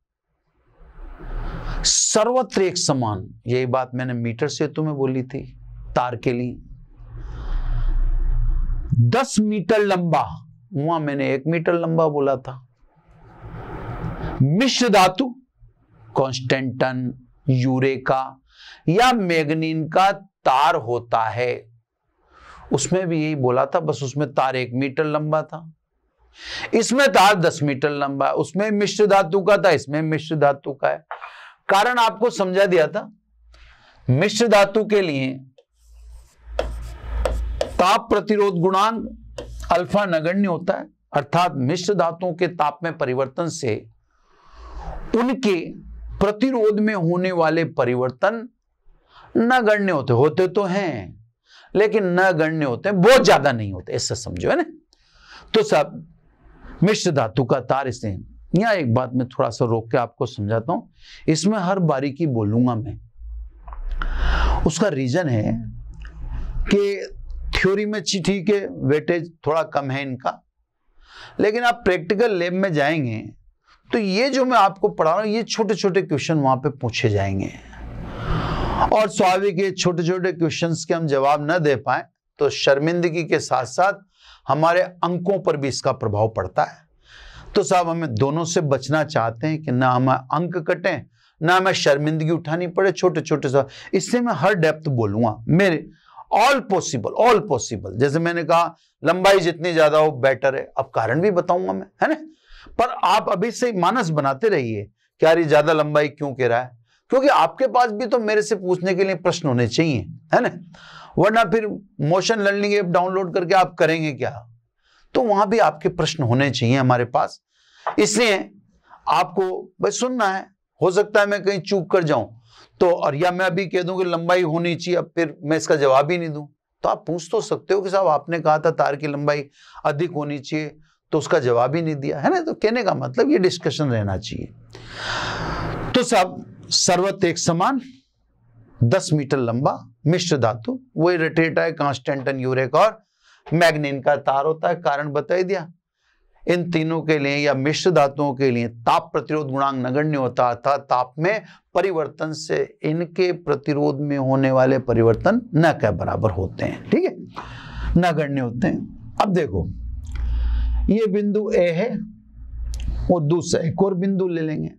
Speaker 1: सर्वत्र एक समान, यही बात मैंने मीटर से तुम्हें बोली थी, तार के लिए। दस मीटर लंबा, वहाँ मैंने एक मीटर लंबा बोला था। मिश्र धातु, कॉन्स्टेंटन यूरेका या मैग्नीन का तार होता है। उसमें भी यही बोला था, बस उसमें तार एक मीटर लंबा था। इसमें तार दस मीटर लंबा है, उसमें मिश्र धातु का था, इसमें मिश्र धातु का है। कारण आपको समझा दिया था, मिश्र धातु के लिए ताप प्रतिरोध गुणांक अल्फ़ा नगण्य होता है, अर्थात मिश्र धातुओं के ताप में परिवर्तन से उनके प्रतिरोध में होने वाले परिवर्तन नगण्य होते होते तो हैं, लेकिन नगण्य होते हैं, बहुत ज़्यादा नहीं होते ऐसा समझो, है ना? तो सब, मिश्र धातु का तार इसे यहाँ एक बात मैं थोड़ा सा रोक के आपको समझाता हूँ। इसमें हर बारीकी बोलूँगा मैं। उसका रीजन है कि थ्योरी में ठीक है वेटेज थोड़ा कम है इनका, लेकिन आप प्रैक्टिकल लैब में जाएँगे तो ये जो मैं आपको पढ़ा रहा हूँ, ये छोटे छोटे क्वेश्चन वहाँ पे पूछे जाएँगे। और स्वाभाविक है छोटे छोटे क्वेश्चंस के हम जवाब न दे पाए तो शर्मिंदगी के साथ साथ हमारे अंकों पर भी इसका प्रभाव पड़ता है। तो साहब, हमें दोनों से बचना चाहते हैं कि ना हमें अंक कटें, ना हमें शर्मिंदगी उठानी पड़े छोटे छोटे सा इससे मैं हर डेप्थ बोलूँगा, मेरे ऑल पॉसिबल ऑल पॉसिबल जैसे मैंने कहा, लंबाई जितनी ज़्यादा हो बेटर है। अब कारण भी बताऊँगा मैं, है ना? पर आप अभी से मानस बनाते रहिए कि यार ये ज़्यादा लंबाई क्यों कह रहा है? क्योंकि आपके पास भी तो मेरे से पूछने के लिए प्रश्न होने चाहिए, है ना? वरना फिर मोशन लर्निंग ऐप डाउनलोड करके आप करेंगे क्या? तो वहाँ भी आपके प्रश्न होने चाहिए हमारे पास। इसलिए आपको बस सुनना है, हो सकता है मैं कहीं चूक कर जाऊँ। तो और या मैं अभी कह दूँ कि लंबाई होनी चाहिए, अब फिर मैं इसका जवाब ही नहीं दूँ। तो आप पूछ तो सकते हो कि साहब आपने कहा था तार की लंबाई अधिक होनी चाहिए तो उसका जवाब ही नहीं दिया, है ना? तो कहने का मतलब ये डिस्कशन रहना चाहिए। तो सब सर्वत एक समान, दस मीटर लंबा, मिश्र धातु वही रटेटा है कांस्टेंटन यूरेक और मैग्नीन का तार होता है, कारण बता ही दिया। इन तीनों के लिए या मिश्र धातुओं के लिए ताप प्रतिरोध गुणांक नगण्य होता था, ताप में परिवर्तन से इनके प्रतिरोध में होने वाले परिवर्तन न के बराबर होते हैं, ठीक है? नगण्य होते हैं। अब देखो ये बिंदु ए है और दूसरा एक और बिंदु ले लेंगे।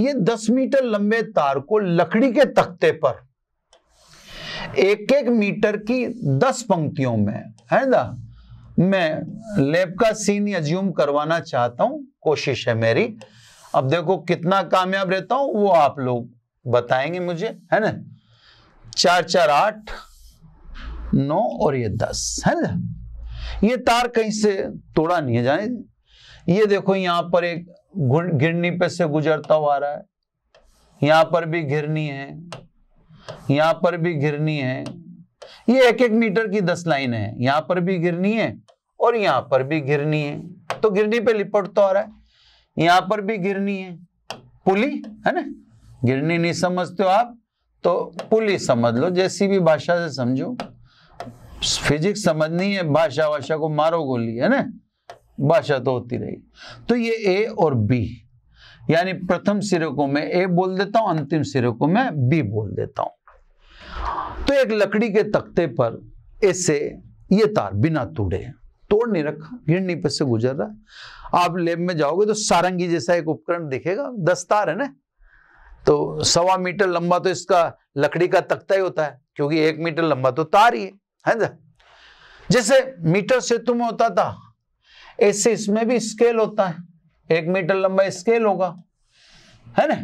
Speaker 1: ये 10 मीटर लंबे तार को लकड़ी के तख्ते पर एक एक मीटर की 10 पंक्तियों में, है ना? मैं लैब का सीन एज्यूम करवाना चाहता हूँ, कोशिश है मेरी। अब देखो कितना कामयाब रहता हूँ, वो आप लोग बताएँगे मुझे, है ना? चार चार आठ, नौ और ये दस, है ना? ये तार कहीं से तोड़ा नहीं है, जाने ये देखो, यहाँ पर एक घिरनी पे से गुजरता हुआ आ रहा है। यहाँ पर भी घिरनी है, यहाँ पर भी घिरनी है। ये एक एक मीटर की दस लाइन है। यहाँ पर भी घिरनी है और यहाँ पर भी घिरनी है। तो घिरनी पे लिपट तो आ रहा है। यहाँ पर भी घिरनी है। पुली, है ना? गिरनी नहीं समझते हो आप तो पुली समझ लो, जैसी भी भाषा से समझो। फिजिक्स समझनी है, भाषा भाषा को मारो गोली, है ना? भाषा तो होती रही। तो ये ए और बी यानी प्रथम सिरे को मैं ए बोल देता हूँ, अंतिम सिरे को मैं बी बोल देता हूँ। तो एक लकड़ी के तख्ते पर ऐसे ये तार बिना तोड़े, तोड़ नहीं रखा, गिरनी पे से गुजर रहा आप लेब में जाओगे तो सारंगी जैसा एक उपकरण दिखेगा, दस तार है ना? तो सवा मीटर लंबा तो इसका लकड़ी का तख्ता ही होता है, क्योंकि एक मीटर लंबा तो तार ही है। है ना? जैसे मीटर सेतु में होता था, ऐसे इसमें भी स्केल होता है। एक मीटर लंबा स्केल होगा, है ना?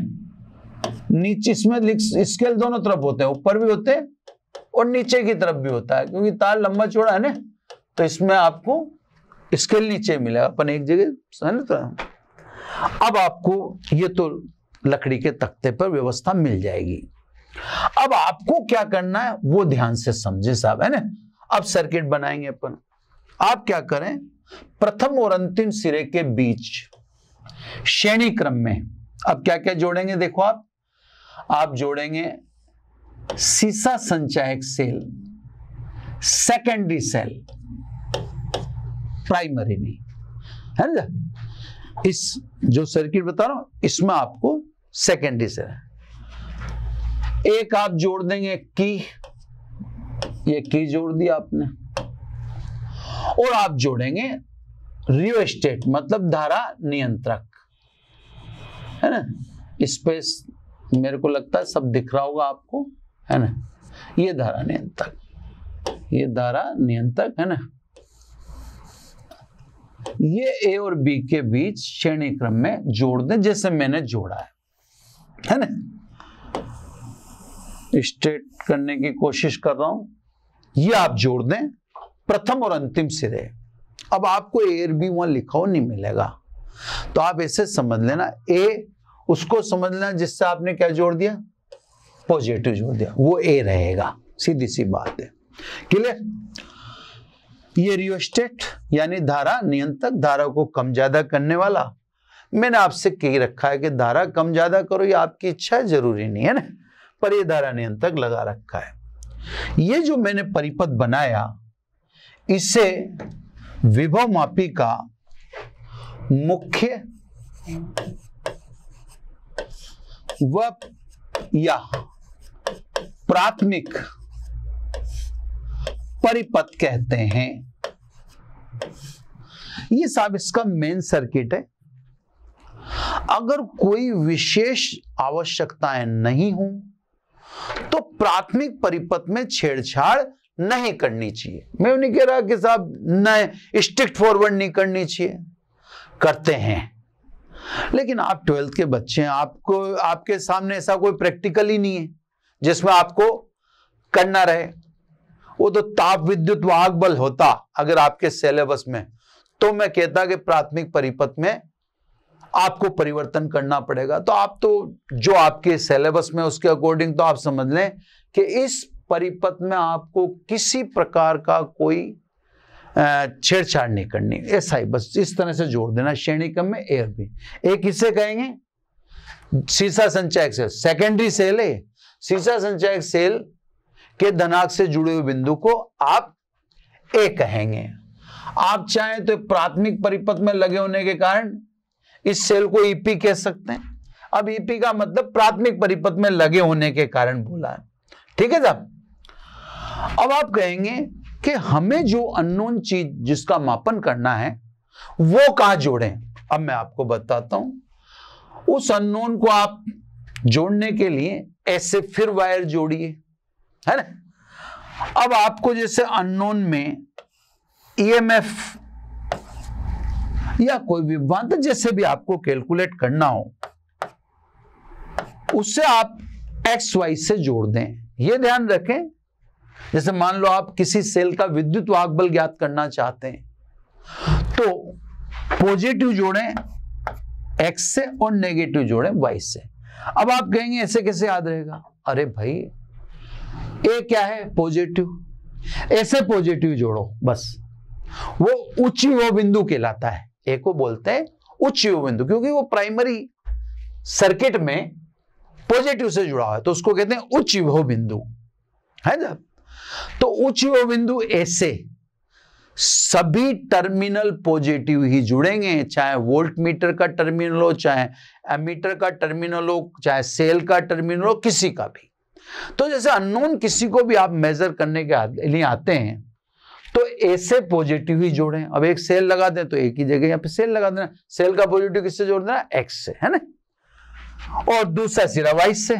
Speaker 1: नीचे इसमें स्केल दोनों तरफ़ होते हैं, ऊपर भी होते हैं और नीचे की तरफ़ भी होता है, क्योंकि तार लंबा चौड़ा है ना तो इसमें आपको स्केल नीचे मिलेगा अपन एक जगह, है ना तो? अब आपको ये तो लकड़ी के तख्ते पर व्यवस्था मिल जाएगी। अब आपको क्या करना है? वो ध्यान से समझे साहब, है ना? अब सर्किट बनाएँगे अपन। आप क्या करें? प्रथम और अंतिम सिरे के बीच, श्रेणी क्रम में, अब क्या क्या जोड़ेंगे देखो आप। आप जोड़ेंगे सीसा संचायक सेल सेकेंडरी सेल प्राइमरी नहीं। है ना? इस जो सर्किट बता रहा हूँ, इसमें आपको सेकेंडरी सेल एक आप जोड़ देंगे की। ये की जोड़ दिया आपने। और आप जोड़ेंगे रियो स्टेट मतलब धारा नियंत्रक। है ना? स्पेस मेरे को लगता है सब दिख रहा होगा आपको। है ना? ये धारा नियंत्रक। ये धारा नियंत्रक, है ना? ये ए और बी के बीच श्रेणी क्रम में जोड़ दें, जैसे मैंने जोड़ा है। है ना? स्ट्रेट करने की कोशिश कर रहा हूँ। ये आप जोड़ दें, प्रथम और अंतिम सिरे। अब आपको ए और बी वहाँ लिखा हो नहीं मिलेगा। तो आप ऐसे समझ लेना। ए उसको समझ लेना जिससे आपने क्या जोड़ दिया? पॉजिटिव जोड़ दिया। वो ए रहेगा। सीधी सी बात है। क्लियर ये रियोस्टेट यानी धारा नियंत्रक, धारा को कम ज़्यादा करने वाला। मैंने आपसे कह रखा है कि धारा कम ज़्यादा करो, ये आपकी इच्छा है, ज़रूरी नहीं है ना। पर ये धारा नियंत्रक लगा रखा है। ये जो मैंने परिपथ बनाया, इसे विभव मापी का मुख्य व या प्राथमिक परिपथ कहते हैं। ये साहब इसका मेन सर्किट है। अगर कोई विशेष आवश्यकताएँ नहीं हो तो प्राथमिक परिपथ में छेड़छाड़ नहीं करनी चाहिए। मैं नहीं कह रहा कि साहब नए स्ट्रिक्ट फॉरवर्ड नहीं करनी चाहिए। करते हैं। लेकिन आप ट्वेल्थ के बच्चे हैं आपको आपके सामने ऐसा कोई प्रैक्टिकल ही नहीं है जिसमें आपको करना रहे। वो तो ताप विद्युत वाहक बल होता अगर आपके सिलेबस में। तो मैं कहता कि प्राथमिक परिपथ में आपको परिवर्तन करना पड़ेगा। तो आप तो जो आपके सिलेबस में उसके अकॉर्डिंग तो आप समझ लें कि इस परिपथ में आपको किसी प्रकार का कोई छेड़छाड़ नहीं करनी। ऐसा ही, बस इस तरह से जोड़ देना श्रेणी क्रम में एयर भी एक किससे कहेंगे? सीसा संचयक सेल सेकेंडरी सेल है सीसा संचयक सेल के धनाक से जुड़े हुए बिंदु को आप ए कहेंगे। आप चाहें तो प्राथमिक परिपथ में लगे होने के कारण इस सेल को ईपी कह सकते हैं। अब ईपी का मतलब प्राथमिक परिपथ में लगे होने के कारण बोला है। ठीक है साहब? अब आप कहेंगे कि हमें जो अननोन चीज़ जिसका मापन करना है, वो कहा जोड़ें? अब मैं आपको बताता हूँ। उस अननोन को आप जोड़ने के लिए ऐसे फिर वायर जोड़िए, है ना? अब आपको जैसे अननोन में ईएमएफ या कोई भी विभ्रांत जैसे भी आपको कैलकुलेट करना हो, उससे आप एक्स वाई से जोड़ दें। यह ध्यान रखें, जैसे मान लो आप किसी सेल का विद्युत वाहक बल ज्ञात करना चाहते हैं तो पॉजिटिव जोड़ें एक्स से और नेगेटिव जोड़ें वाई से। अब आप कहेंगे, ऐसे कैसे याद रहेगा? अरे भाई ए क्या है? पॉजिटिव ऐसे पॉजिटिव जोड़ो, बस। वो उच्च वो बिंदु कहलाता है। ए को बोलते हैं उच्च बिंदु, क्योंकि वो प्राइमरी सर्किट में पॉजिटिव से जुड़ा हुआ है तो उसको कहते हैं उच्च बिंदु। है ना? तो उच्च बिंदु ऐसे सभी टर्मिनल पॉजिटिव ही जुड़ेंगे, चाहे वोल्ट मीटर का टर्मिनल हो, चाहे एमीटर का टर्मिनल हो, चाहे सेल का टर्मिनल हो, किसी का भी। तो जैसे अननोन किसी को भी आप मेजर करने के लिए आते हैं तो ऐसे पॉजिटिव ही जोड़ें। अब एक सेल लगा दें तो एक ही जगह यहाँ पे सेल लगा देना। सेल का पॉजिटिव किससे जोड़ देना? एक्स से, है ना? और दूसरा सिरा वाई से।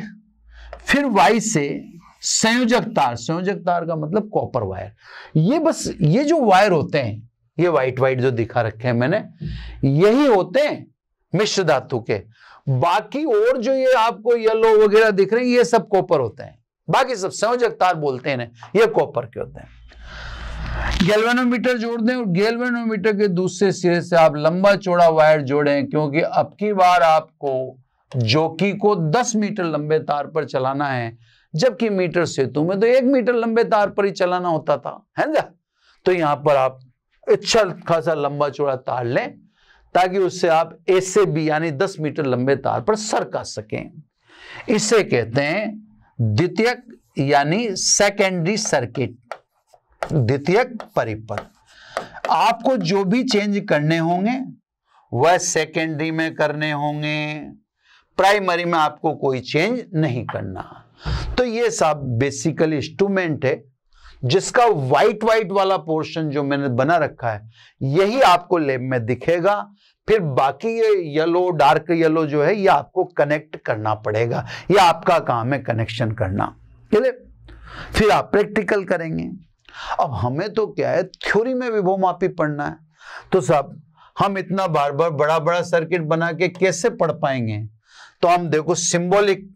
Speaker 1: फिर वाई से संयोजक तार। संयोजक तार का मतलब कॉपर वायर ये बस, ये जो वायर होते हैं, ये व्हाइट व्हाइट जो दिखा रखे हैं मैंने, यही होते हैं मिश्र धातु के। बाकी और जो ये आपको येलो वगैरह दिख रहे हैं, ये सब कॉपर होते हैं। बाकी सब संयोजक तार बोलते हैं ये कॉपर के होते हैं। गैल्वेनोमीटर जोड़ दें और गैल्वेनोमीटर के दूसरे सिरे से आप लंबा चौड़ा वायर जोड़ें, क्योंकि अब की बार आपको जोकी को 10 मीटर लंबे तार पर चलाना है, जबकि मीटर सेतु में तो एक मीटर लंबे तार पर ही चलाना होता था, है ना? तो यहाँ पर आप अच्छा खासा लंबा चौड़ा तार लें, ताकि उससे आप ए से बी यानी 10 मीटर लंबे तार पर सर का सकें। इसे कहते हैं द्वितीयक, यानी सेकेंडरी सर्किट द्वितीयक परिपथ। आपको जो भी चेंज करने होंगे, वह सेकेंडरी में करने होंगे। प्राइमरी में आपको कोई चेंज नहीं करना। तो ये सब बेसिकली इंस्ट्रूमेंट है, जिसका व्हाइट व्हाइट वाला पोर्शन जो मैंने बना रखा है, यही आपको लेब में दिखेगा। फिर बाकी ये येलो डार्क येलो जो है, ये आपको कनेक्ट करना पड़ेगा। ये आपका काम है कनेक्शन करना। फिर आप प्रैक्टिकल करेंगे। अब हमें तो क्या है? थ्योरी में विभव मापी पढ़ना है। तो साहब, हम इतना बार बार बड़ा बड़ा सर्किट बना के कैसे पढ़ पाएँगे? तो हम देखो सिंबॉलिक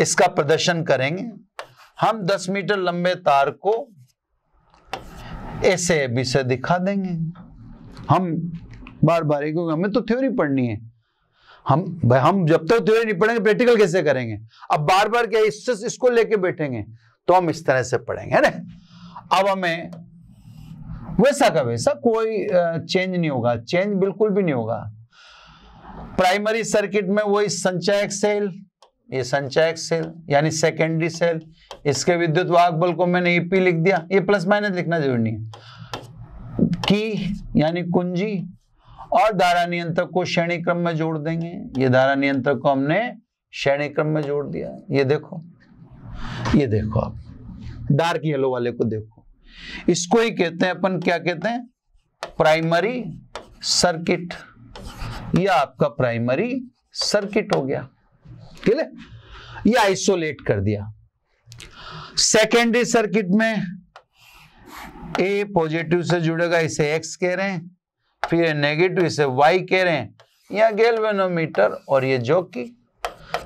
Speaker 1: इसका प्रदर्शन करेंगे। हम 10 मीटर लंबे तार को ऐसे भी से दिखा देंगे। हम बार बार एक हमें तो थ्योरी पढ़नी है। हम, भाई, हम जब तक तो थ्योरी नहीं पढ़ेंगे प्रैक्टिकल कैसे करेंगे? अब बार बार क्या इससे इसको लेके बैठेंगे? तो हम इस तरह से पढ़ेंगे ना? अब हमें वैसा का वैसा कोई चेंज नहीं होगा। चेंज बिल्कुल भी नहीं होगा। प्राइमरी सर्किट में वही संचयक सेल ये संचयक सेल यानी सेकेंडरी सेल इसके विद्युत वाहक बल को मैंने ईपी लिख दिया। ये प्लस माइनस लिखना ज़रूरी नहीं है। की यानी कुंजी, और धारा नियंत्रक को श्रेणी क्रम में जोड़ देंगे। ये धारा नियंत्रक को हमने श्रेणी क्रम में जोड़ दिया। ये देखो ये देखो आप। डार्क येलो वाले को देखो। इसको ही कहते हैं, अपन क्या कहते हैं? प्राइमरी सर्किट यह आपका प्राइमरी सर्किट हो गया। ठीक है? ये आइसोलेट कर दिया। सेकेंडरी सर्किट में ए पॉजिटिव से जुड़ेगा, इसे एक्स कह रहे हैं, फिर नेगेटिव इसे वाई कह रहे हैं। या गैल्वेनोमीटर और ये जो की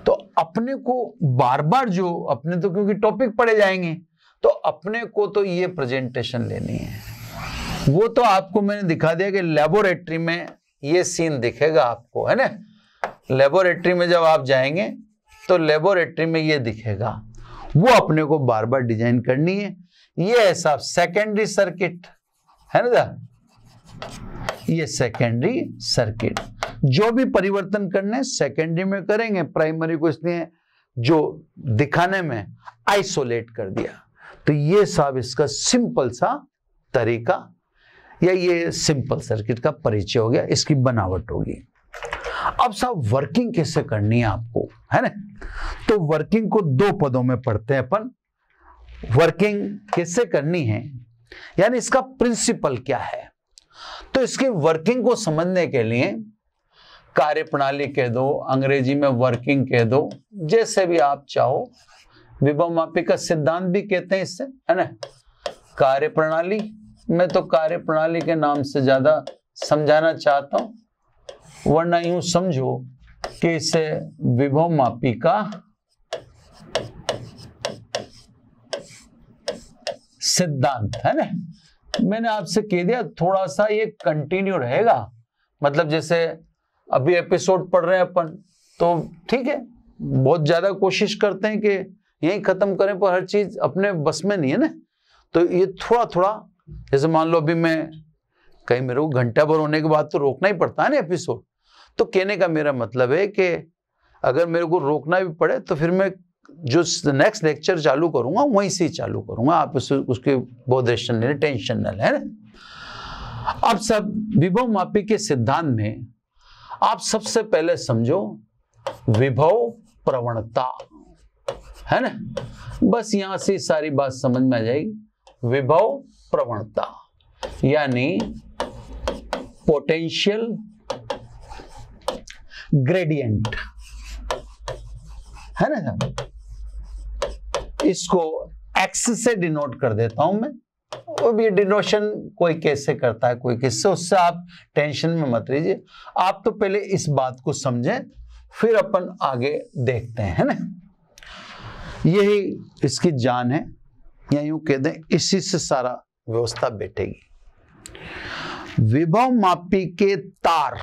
Speaker 1: तो अपने को बार बार जो, अपने तो क्योंकि टॉपिक पढ़े जाएँगे। तो अपने को तो ये प्रेजेंटेशन लेनी है। वो तो आपको मैंने दिखा दिया कि लेबोरेटरी में ये सीन दिखेगा आपको, है ना? लेबोरेटरी में जब आप जाएँगे तो लेबोरेटरी में ये दिखेगा। वो अपने को बार बार डिज़ाइन करनी है। ये है साहब सेकेंडरी सर्किट है ना ये सेकेंडरी सर्किट जो भी परिवर्तन करने सेकेंडरी में करेंगे। प्राइमरी को इसलिए जो दिखाने में आइसोलेट कर दिया। तो ये साहब इसका सिंपल सा तरीका या ये सिंपल सर्किट का परिचय हो गया, इसकी बनावट होगी। अब साहब वर्किंग कैसे करनी है आपको, है ना? तो वर्किंग को दो पदों में पढ़ते हैं अपन। वर्किंग कैसे करनी है, यानी इसका प्रिंसिपल क्या है? तो इसके वर्किंग को समझने के लिए कार्य प्रणाली कह दो, अंग्रेज़ी में वर्किंग कह दो, जैसे भी आप चाहो। विभव मापी का सिद्धांत भी कहते हैं इससे, है ना? कार्य प्रणाली मैं तो कार्य प्रणाली के नाम से ज़्यादा समझाना चाहता हूँ, वरना यूँ समझो कि इसे विभव मापी का सिद्धांत, है ना? मैंने आपसे कह दिया थोड़ा सा ये कंटिन्यू रहेगा। मतलब जैसे अभी एपिसोड पढ़ रहे हैं अपन तो ठीक है, बहुत ज़्यादा कोशिश करते हैं कि यही खत्म करें पर हर चीज़ अपने बस में नहीं है ना? तो ये थोड़ा थोड़ा जैसे मान लो अभी मैं कहीं मेरे को घंटा भर होने के बाद तो रोकना ही पड़ता है ना एपिसोड तो कहने का मेरा मतलब है कि अगर मेरे को रोकना भी पड़े तो फिर मैं जो नेक्स्ट लेक्चर चालू करूँगा वहीं से चालू करूँगा। आप उस, उसके बहुत टेंशन नहीं टेंशन न ना? अब सब विभव मापी के सिद्धांत में आप सबसे पहले समझो विभव प्रवणता। है ना? बस यहाँ से सारी बात समझ में आ जाएगी। विभव प्रवणता, यानी पोटेंशियल ग्रेडियंट है ना इसको एक्स से डिनोट कर देता हूँ मैं। वो भी डिनोशन कोई कैसे करता है, कोई किससे, उससे आप टेंशन में मत लीजिए आप तो पहले इस बात को समझें, फिर अपन आगे देखते हैं, है ना? यही इसकी जान है, या यूँ कह दें, इसी से सारा व्यवस्था बैठेगी। विभव मापी के तार,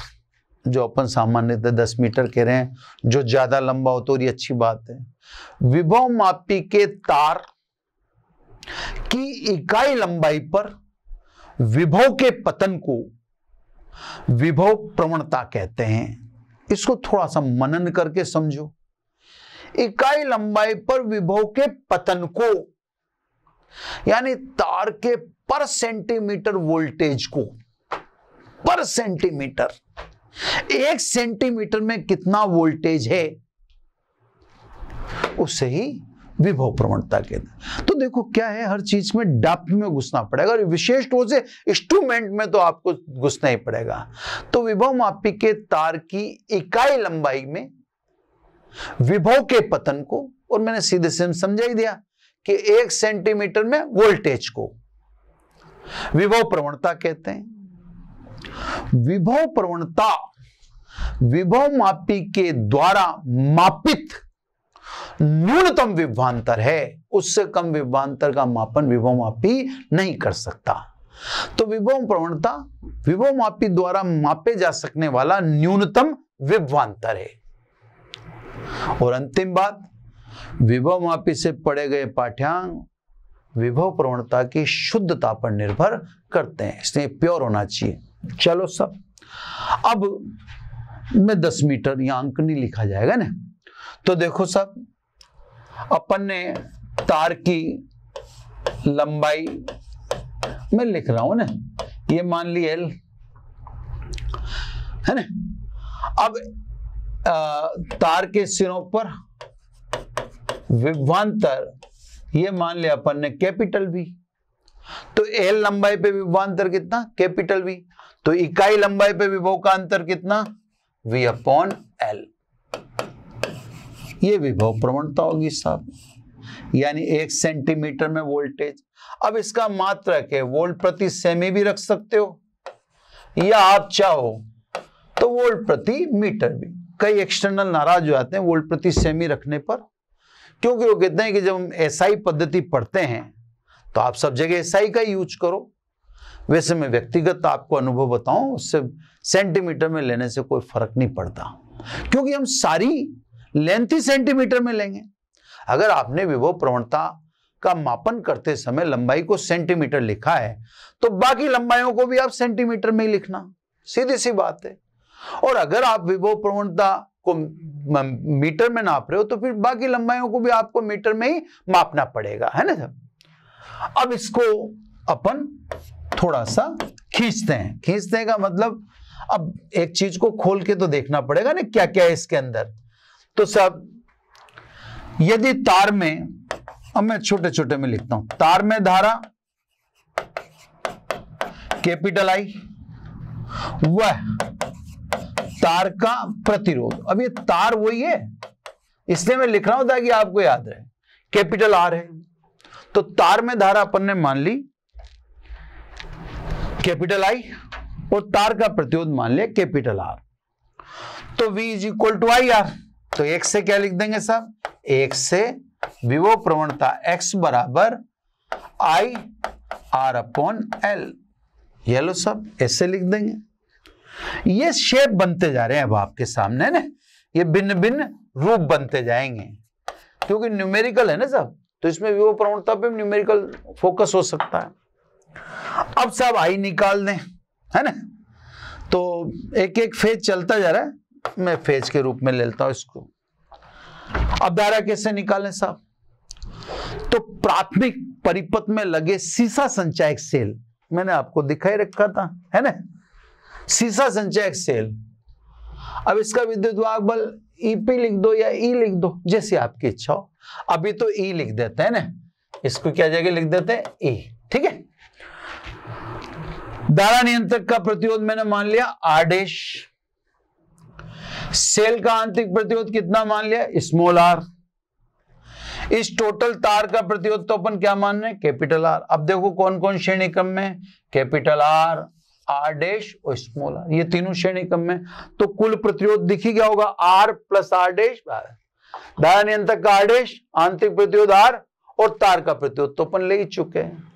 Speaker 1: जो अपन सामान्यतः दस मीटर कह रहे हैं, जो ज़्यादा लंबा हो तो ये अच्छी बात है। विभव मापी के तार की इकाई लंबाई पर विभव के पतन को विभव प्रवणता कहते हैं। इसको थोड़ा सा मनन करके समझो। इकाई लंबाई पर विभव के पतन को, यानी तार के पर सेंटीमीटर वोल्टेज को, पर सेंटीमीटर। एक सेंटीमीटर में कितना वोल्टेज है? उससे ही विभव प्रवणता के तो देखो क्या है, हर चीज़ में डप में घुसना पड़ेगा। और विशेष तौर से इंस्ट्रूमेंट में तो आपको घुसना ही पड़ेगा। तो विभव मापी के तार की इकाई लंबाई में विभव के पतन को, और मैंने सीधे से समझा ही दिया कि एक सेंटीमीटर में वोल्टेज को। विभव प्रवणता कहते हैं। विभव प्रवणता, विभव मापी के द्वारा मापित न्यूनतम विभवांतर है। उससे कम विभवांतर का मापन विभव मापी नहीं कर सकता। तो विभव प्रवणता, विभव मापी द्वारा मापे जा सकने वाला न्यूनतम विभवांतर है। और अंतिम बात, विभव मापी से पढ़े गए पाठ्यांक विभव प्रवणता की शुद्धता पर निर्भर करते हैं। इसलिए प्योर होना चाहिए। चलो सब, अब में दस मीटर या अंक नहीं लिखा जाएगा ना? तो देखो सब, अपन ने तार की लंबाई मैं लिख रहा हूँ ना? ये मान ली एल है ना? अब तार के सिरों पर विभवांतर, ये मान लिया अपन ने, कैपिटल भी तो एल लंबाई पे विभवांतर कितना? कैपिटल भी तो इकाई लंबाई पे विभव का अंतर कितना? वी अपॉन एल ये विभव प्रवणता होगी साहब। यानी एक सेंटीमीटर में वोल्टेज। अब इसका मात्रक है, वोल्ट प्रति सेमी भी रख सकते हो, या आप चाहो तो वोल्ट प्रति मीटर भी। कई एक्सटर्नल नाराज़ हो जाते हैं वोल्ट प्रति सेमी रखने पर। क्योंकि वो कहते हैं कि जब हम एसआई पद्धति पढ़ते हैं तो आप सब जगह एसआई का यूज़ करो। वैसे मैं व्यक्तिगत आपको अनुभव बताऊँ, उससे सेंटीमीटर में लेने से कोई फ़र्क नहीं पड़ता। क्योंकि हम सारी लेंथ ही सेंटीमीटर में लेंगे। अगर आपने विभव प्रवणता का मापन करते समय लंबाई को सेंटीमीटर लिखा है तो बाकी लंबाइयों को भी आप सेंटीमीटर में ही लिखना। सीधी सी बात है। और अगर आप विभव प्रवणता को मीटर में नाप रहे हो तो फिर बाकी लंबाइयों को भी आपको मीटर में ही मापना पड़ेगा, है ना सर? अब इसको अपन थोड़ा सा खींचते हैं। खींचने का मतलब अब एक चीज़ को खोल के तो देखना पड़ेगा ना क्या क्या है इसके अंदर। तो सब यदि तार में, अब मैं छोटे छोटे में लिखता हूँ। तार में धारा, कैपिटल आई, वह तार का प्रतिरोध। अब ये तार वही है। इसलिए मैं लिख रहा हूँ ताकि आपको याद रहे। कैपिटल आर है। तो तार में धारा अपन ने मान ली। कैपिटल आई और तार का प्रतिरोध मान लिया कैपिटल आर तो V is equal to I R तो एक से क्या लिख देंगे साहब? एक से विवो प्रवणता x बराबर आई आर अपॉन एल ये लो सब ऐसे लिख देंगे। ये शेप बनते जा रहे हैं अब आपके सामने ना? ये भिन्न भिन्न रूप बनते जाएँगे। क्योंकि न्यूमेरिकल है ना सब तो इसमें विवो प्रवणता पे न्यूमेरिकल फोकस हो सकता है। अब सब आई निकाल दें, है ना? तो एक एक फ़ेज़ चलता जा रहा है, मैं फ़ेज़ के रूप में लेता हूँ इसको। अब धारा कैसे निकालें साहब? तो प्राथमिक परिपथ में लगे सीसा संचायक सेल, मैंने आपको दिखाई रखा था, है ना? सीसा संचायक सेल। अब इसका विद्युत वाहक बल ईपी लिख दो या ई लिख दो, जैसे आपकी इच्छा हो। अभी तो ई लिख देते हैं ना, इसको क्या जगह लिख देते हैं? ई ठीक है? धारा नियंत्रक का प्रतिरोध मैंने मान लिया आर डैश सेल का आंतरिक प्रतिरोध कितना मान लिया? स्मॉल आर इस टोटल तार का प्रतिरोध तो अपन क्या मान रहे हैं? कैपिटल आर अब देखो कौन कौन श्रेणी क्रम में कैपिटल आर आर डैश और स्मॉल आर ये तीनों श्रेणी क्रम में तो कुल प्रतिरोध दिख गया होगा? आर प्लस आर डैश धारा नियंत्रक का आर डैश आंतरिक प्रतिरोध आर और तार का प्रतिरोध तो अपन ले ही चुके हैं।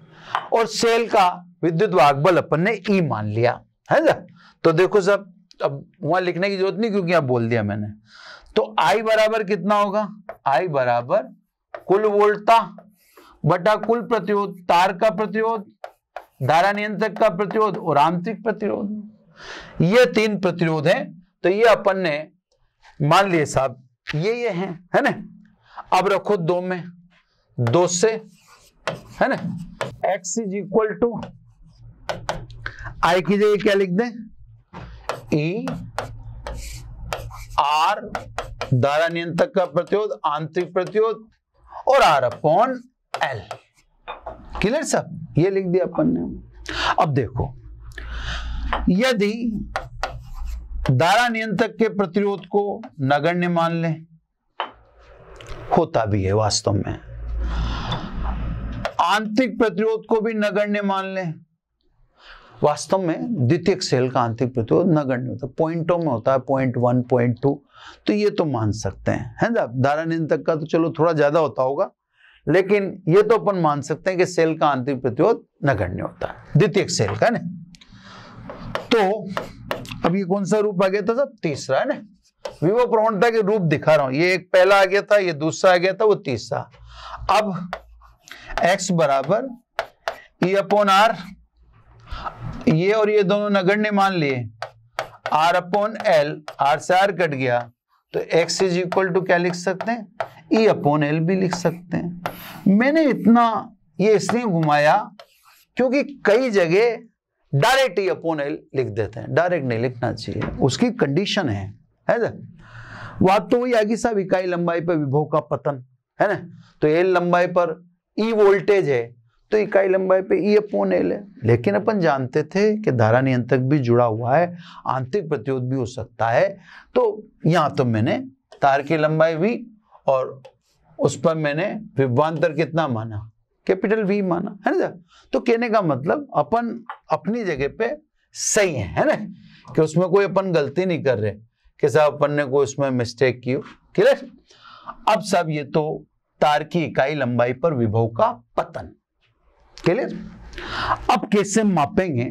Speaker 1: और सेल का विद्युत वाहक बल अपन ने ई मान लिया, है ना? तो देखो सब, अब वहाँ लिखने की ज़रूरत नहीं, क्योंकि यहाँ बोल दिया मैंने। तो आई बराबर कितना होगा? आई बराबर कुल वोल्टता बटा कुल प्रतिरोध, तार का प्रतिरोध धारा नियंत्रक का प्रतिरोध और आंतरिक प्रतिरोध। ये तीन प्रतिरोध हैं तो ये अपन ने मान लिए साहब, ये ये हैं, है ना? अब रखो दो में, दो से, है ना? X is equal to I की जगह क्या लिख दें? ई आर धारा नियंत्रक का प्रतिरोध, आंतरिक प्रतिरोध, और आर अपॉन एल क्लियर सब ये लिख दिया अपन ने। अब देखो, यदि धारा नियंत्रक के प्रतिरोध को नगण्य मान लें, होता भी है वास्तव में। आंतरिक प्रतिरोध को भी नगण्य मान लें। वास्तव में द्वितीय सेल का आंतरिक प्रतिरोध नगण्य होता है। पॉइंटों में होता है पॉइंट वन पॉइंट टू तो ये तो मान सकते हैं। है ना? धारा नियंत्रक का तो चलो थोड़ा ज़्यादा होता होगा। लेकिन ये तो अपन मान सकते हैं कि सेल का आंतरिक प्रतिरोध नगण्य होता है द्वितीय सेल का ना? तो अब ये कौन सा रूप आ गया था सब? तीसरा, है ना? विवो प्रवणता के रूप दिखा रहा हूँ। ये एक पहला आ गया था, ये दूसरा आ गया था, वो तीसरा। अब x बराबर ई अपॉन आर ये और ये दोनों नगण्य मान लिए। आर अपॉन एल आर से आर कट गया। तो x इज़ इक्वल टू क्या लिख सकते हैं? ई अपॉन एल भी लिख सकते हैं। मैंने इतना ये इसलिए घुमाया क्योंकि कई जगह डायरेक्ट ई अपॉन एल लिख देते हैं। डायरेक्ट नहीं लिखना चाहिए। उसकी कंडीशन है। है ना? बात तो वही आगे साहब, इकाई लंबाई पर विभव का पतन। है ना? तो एल लंबाई पर ई वोल्टेज है तो इकाई लंबाई पे ई अपोन एल है। लेकिन अपन जानते थे कि धारा नियंत्रक भी जुड़ा हुआ है, आंतरिक प्रतिरोध भी हो सकता है। तो यहाँ तो मैंने तार की लंबाई वी और उस पर मैंने विभवांतर कितना माना? कैपिटल वी माना, है ना तो कहने का मतलब अपन अपनी जगह पे सही है है ना? कि उसमें कोई अपन गलती नहीं कर रहे, कि साहब अपन ने कोई उसमें मिस्टेक की क्लियर अब सब ये तो तार की इकाई लंबाई पर विभव का पतन। क्लियर अब कैसे मापेंगे?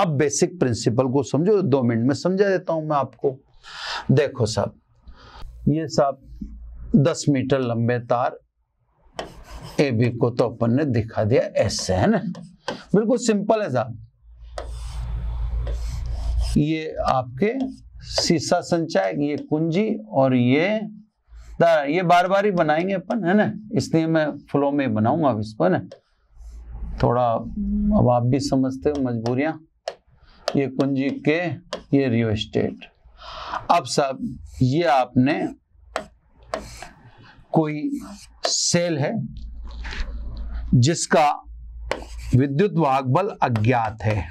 Speaker 1: अब बेसिक प्रिंसिपल को समझो। दो मिनट में समझा देता हूँ मैं आपको। देखो साहब, ये साहब दस मीटर लंबे तार ए बी को तो अपन ने दिखा दिया ऐसे, है ना? बिल्कुल सिंपल है साहब। ये आपके सीसा संचायक ये कुंजी और ये ये बार बार ही बनाएँगे अपन, है ना? इसलिए मैं फ्लो में बनाऊँगा इसको, है ना? थोड़ा अब आप भी समझते हो मजबूरियाँ। ये कुंजी के, ये रियो स्टेट अब साहब, ये आपने कोई सेल है जिसका विद्युत वाहक बल अज्ञात है?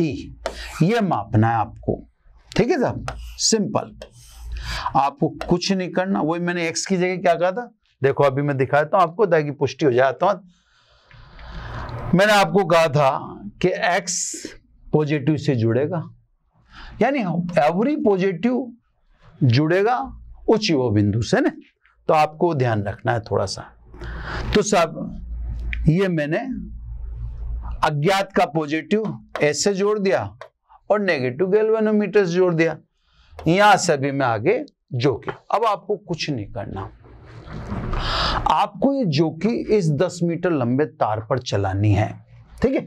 Speaker 1: ई ये मापना है आपको। ठीक है साहब? सिंपल आपको कुछ नहीं करना। वही मैंने एक्स की जगह क्या कहा था? देखो, अभी मैं दिखाता हूँ, आपको ताकि पुष्टि हो जाता हूँ। मैंने आपको कहा था कि एक्स पॉजिटिव से जुड़ेगा। यानी एवरी पॉजिटिव जुड़ेगा उच्च वो बिंदु से ना तो आपको ध्यान रखना है थोड़ा सा तो सब, ये मैंने अज्ञात का पॉजिटिव ऐसे जोड़ दिया और नेगेटिव गैल्वेनोमीटर जोड़ दिया। यहाँ से भी मैं आगे जोकी। अब आपको कुछ नहीं करना। आपको ये जोकी इस 10 मीटर लंबे तार पर चलानी है, ठीक है?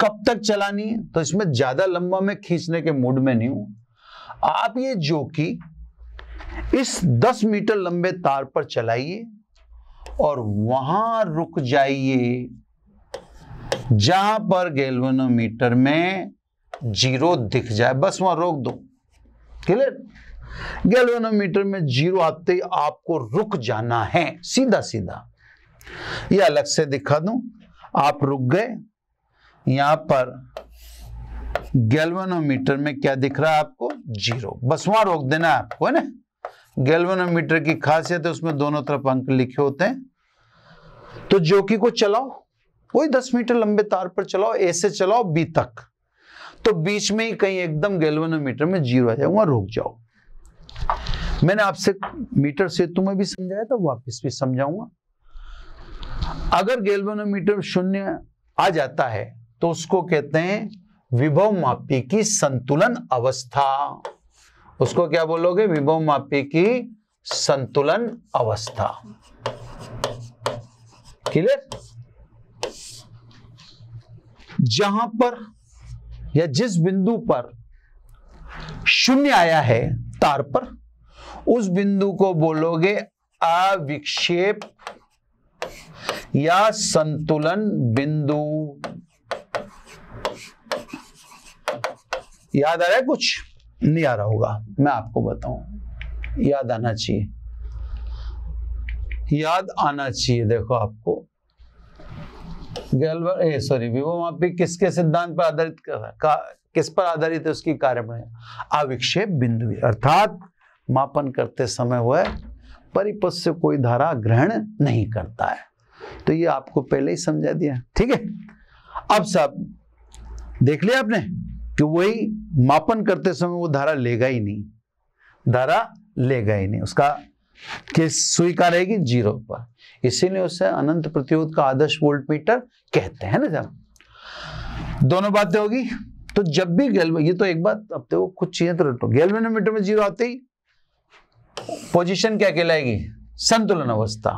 Speaker 1: कब तक चलानी है? तो इसमें ज़्यादा लंबा मैं खींचने के मूड में नहीं हूँ। आप ये जोकी इस 10 मीटर लंबे तार पर चलाइए और वहाँ रुक जाइए, जहाँ पर गैल्वेनोमीटर में ज़ीरो दिख जाए। बस वहाँ रोक दो। क्लियर गैल्वेनोमीटर में ज़ीरो आते ही आपको रुक जाना है, सीधा सीधा। ये अलग से दिखा दूँ। आप रुक गए। यहाँ पर गैल्वेनोमीटर में क्या दिख रहा है आपको? ज़ीरो बस वहाँ रोक देना है आपको, है ना? गैल्वेनोमीटर की खासियत है, उसमें दोनों तरफ़ अंक लिखे होते हैं। तो जोकी को चलाओ, वही दस मीटर लंबे तार पर चलाओ ए से चलाओ बी तक। तो बीच में ही कहीं एकदम गैल्वेनोमीटर में ज़ीरो आ जाऊँगा, रुक जाओ। मैंने आपसे मीटर सेतु में भी समझाया था, वापस भी समझाऊँगा। अगर गैल्वेनोमीटर शून्य आ जाता है तो उसको कहते हैं विभव मापी की संतुलन अवस्था। उसको क्या बोलोगे? विभव मापी की संतुलन अवस्था। क्लियर जहाँ पर या जिस बिंदु पर शून्य आया है तार पर, उस बिंदु को बोलोगे अविक्षेप या संतुलन बिंदु। याद आ रहा है कुछ? नहीं आ रहा होगा। मैं आपको बताऊँ याद आना चाहिए। याद आना चाहिए देखो आपको। गैल्वर ए सॉरी विभव मापी किसके सिद्धांत पर आधारित का, किस पर आधारित है उसकी कार्य अविक्षेप बिंदु अर्थात मापन करते समय वह परिपथ से कोई धारा ग्रहण नहीं करता है। तो ये आपको पहले ही समझा दिया। ठीक है? अब सब देख लिया आपने? कि वही मापन करते समय वो धारा लेगा ही नहीं। धारा लेगा ही नहीं। उसका किस सुई का रहेगी ज़ीरो पर। इसीलिए उसे अनंत प्रतिरोध का आदर्श वोल्ट मीटर कहते हैं ना जब। दोनों बातें होगी। तो जब भी गैल्व ये तो एक बात, अब तो कुछ चीज़ें तो रटो गैल्वेनोमीटर में ज़ीरो आते ही पोजीशन क्या कहलाएगी? संतुलन अवस्था।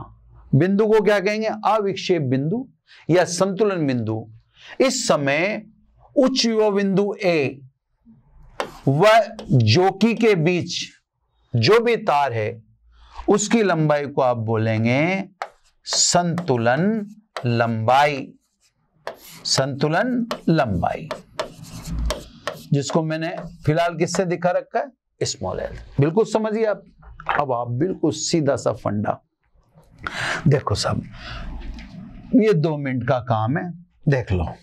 Speaker 1: बिंदु को क्या कहेंगे? अविक्षेप बिंदु या संतुलन बिंदु। इस समय उच्च युवा बिंदु ए व जोकी के बीच जो भी तार है, उसकी लंबाई को आप बोलेंगे संतुलन लंबाई। संतुलन लंबाई। जिसको मैंने फ़िलहाल किससे दिखा रखा है? स्मॉल एल बिल्कुल समझिए आप। अब आप बिल्कुल सीधा सा फंडा। देखो सब, ये दो मिनट का काम है। देख लो।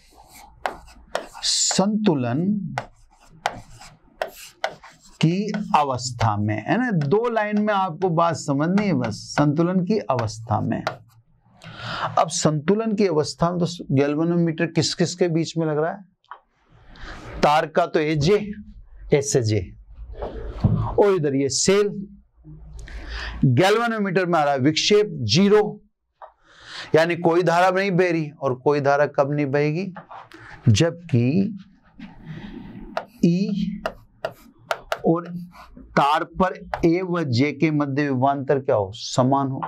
Speaker 1: संतुलन की अवस्था में, है ना? दो लाइन में आपको बात समझनी है बस, संतुलन की अवस्था में। अब संतुलन की अवस्था में तो गैल्वेनोमीटर किस किस के बीच में लग रहा है? तार का तो ए जे, एस जे। और इधर ये सेल, गैल्वेनोमीटर में आ रहा है विक्षेप ज़ीरो। यानी कोई धारा नहीं बह रही और कोई धारा कब नहीं बहेगी? जबकि ई और तार पर ए व जे के मध्य विभवांतर क्या हो? समान हो।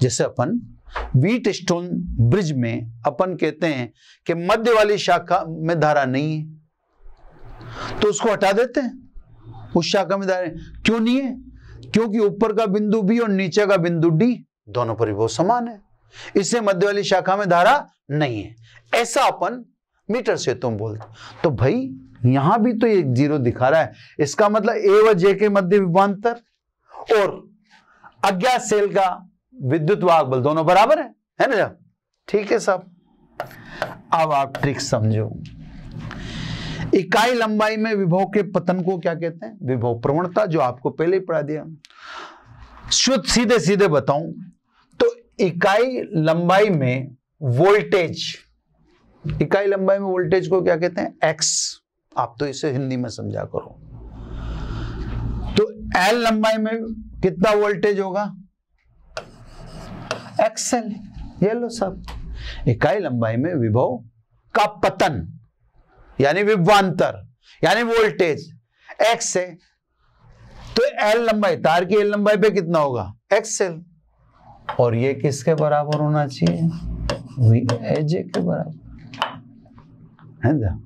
Speaker 1: जैसे अपन वीट स्टोन ब्रिज में अपन कहते हैं कि मध्य वाली शाखा में धारा नहीं है। तो उसको हटा देते हैं। उस शाखा में धारा क्यों नहीं है? क्योंकि ऊपर का बिंदु बी और नीचे का बिंदु डी दोनों पर परिभव समान है। इससे मध्य वाली शाखा में धारा नहीं है। ऐसा अपन मीटर से तुम बोलते तो भाई, यहाँ भी तो एक ज़ीरो दिखा रहा है। इसका मतलब ए व जे के मध्य विभवांतर और अज्ञात सेल का विद्युत वाहक बल दोनों बराबर है है ना ठीक है साहब। अब आप ट्रिक समझो। इकाई लंबाई में विभव के पतन को क्या कहते हैं? विभव प्रवणता, जो आपको पहले ही पढ़ा दिया। शुद्ध सीधे सीधे बताऊँ तो इकाई लंबाई में वोल्टेज इकाई लंबाई में वोल्टेज को क्या कहते हैं? एक्स आप तो इसे हिंदी में समझा करो। तो एल लंबाई में कितना वोल्टेज होगा? एक्सएल ये लो सब इकाई लंबाई में विभव का पतन, यानी विभवांतर, यानी वोल्टेज। एक्स है। तो एल लंबाई, तार की एल लंबाई पे कितना होगा? एक्सएल और ये किसके बराबर होना चाहिए? वी एजे के बराबर। है ना?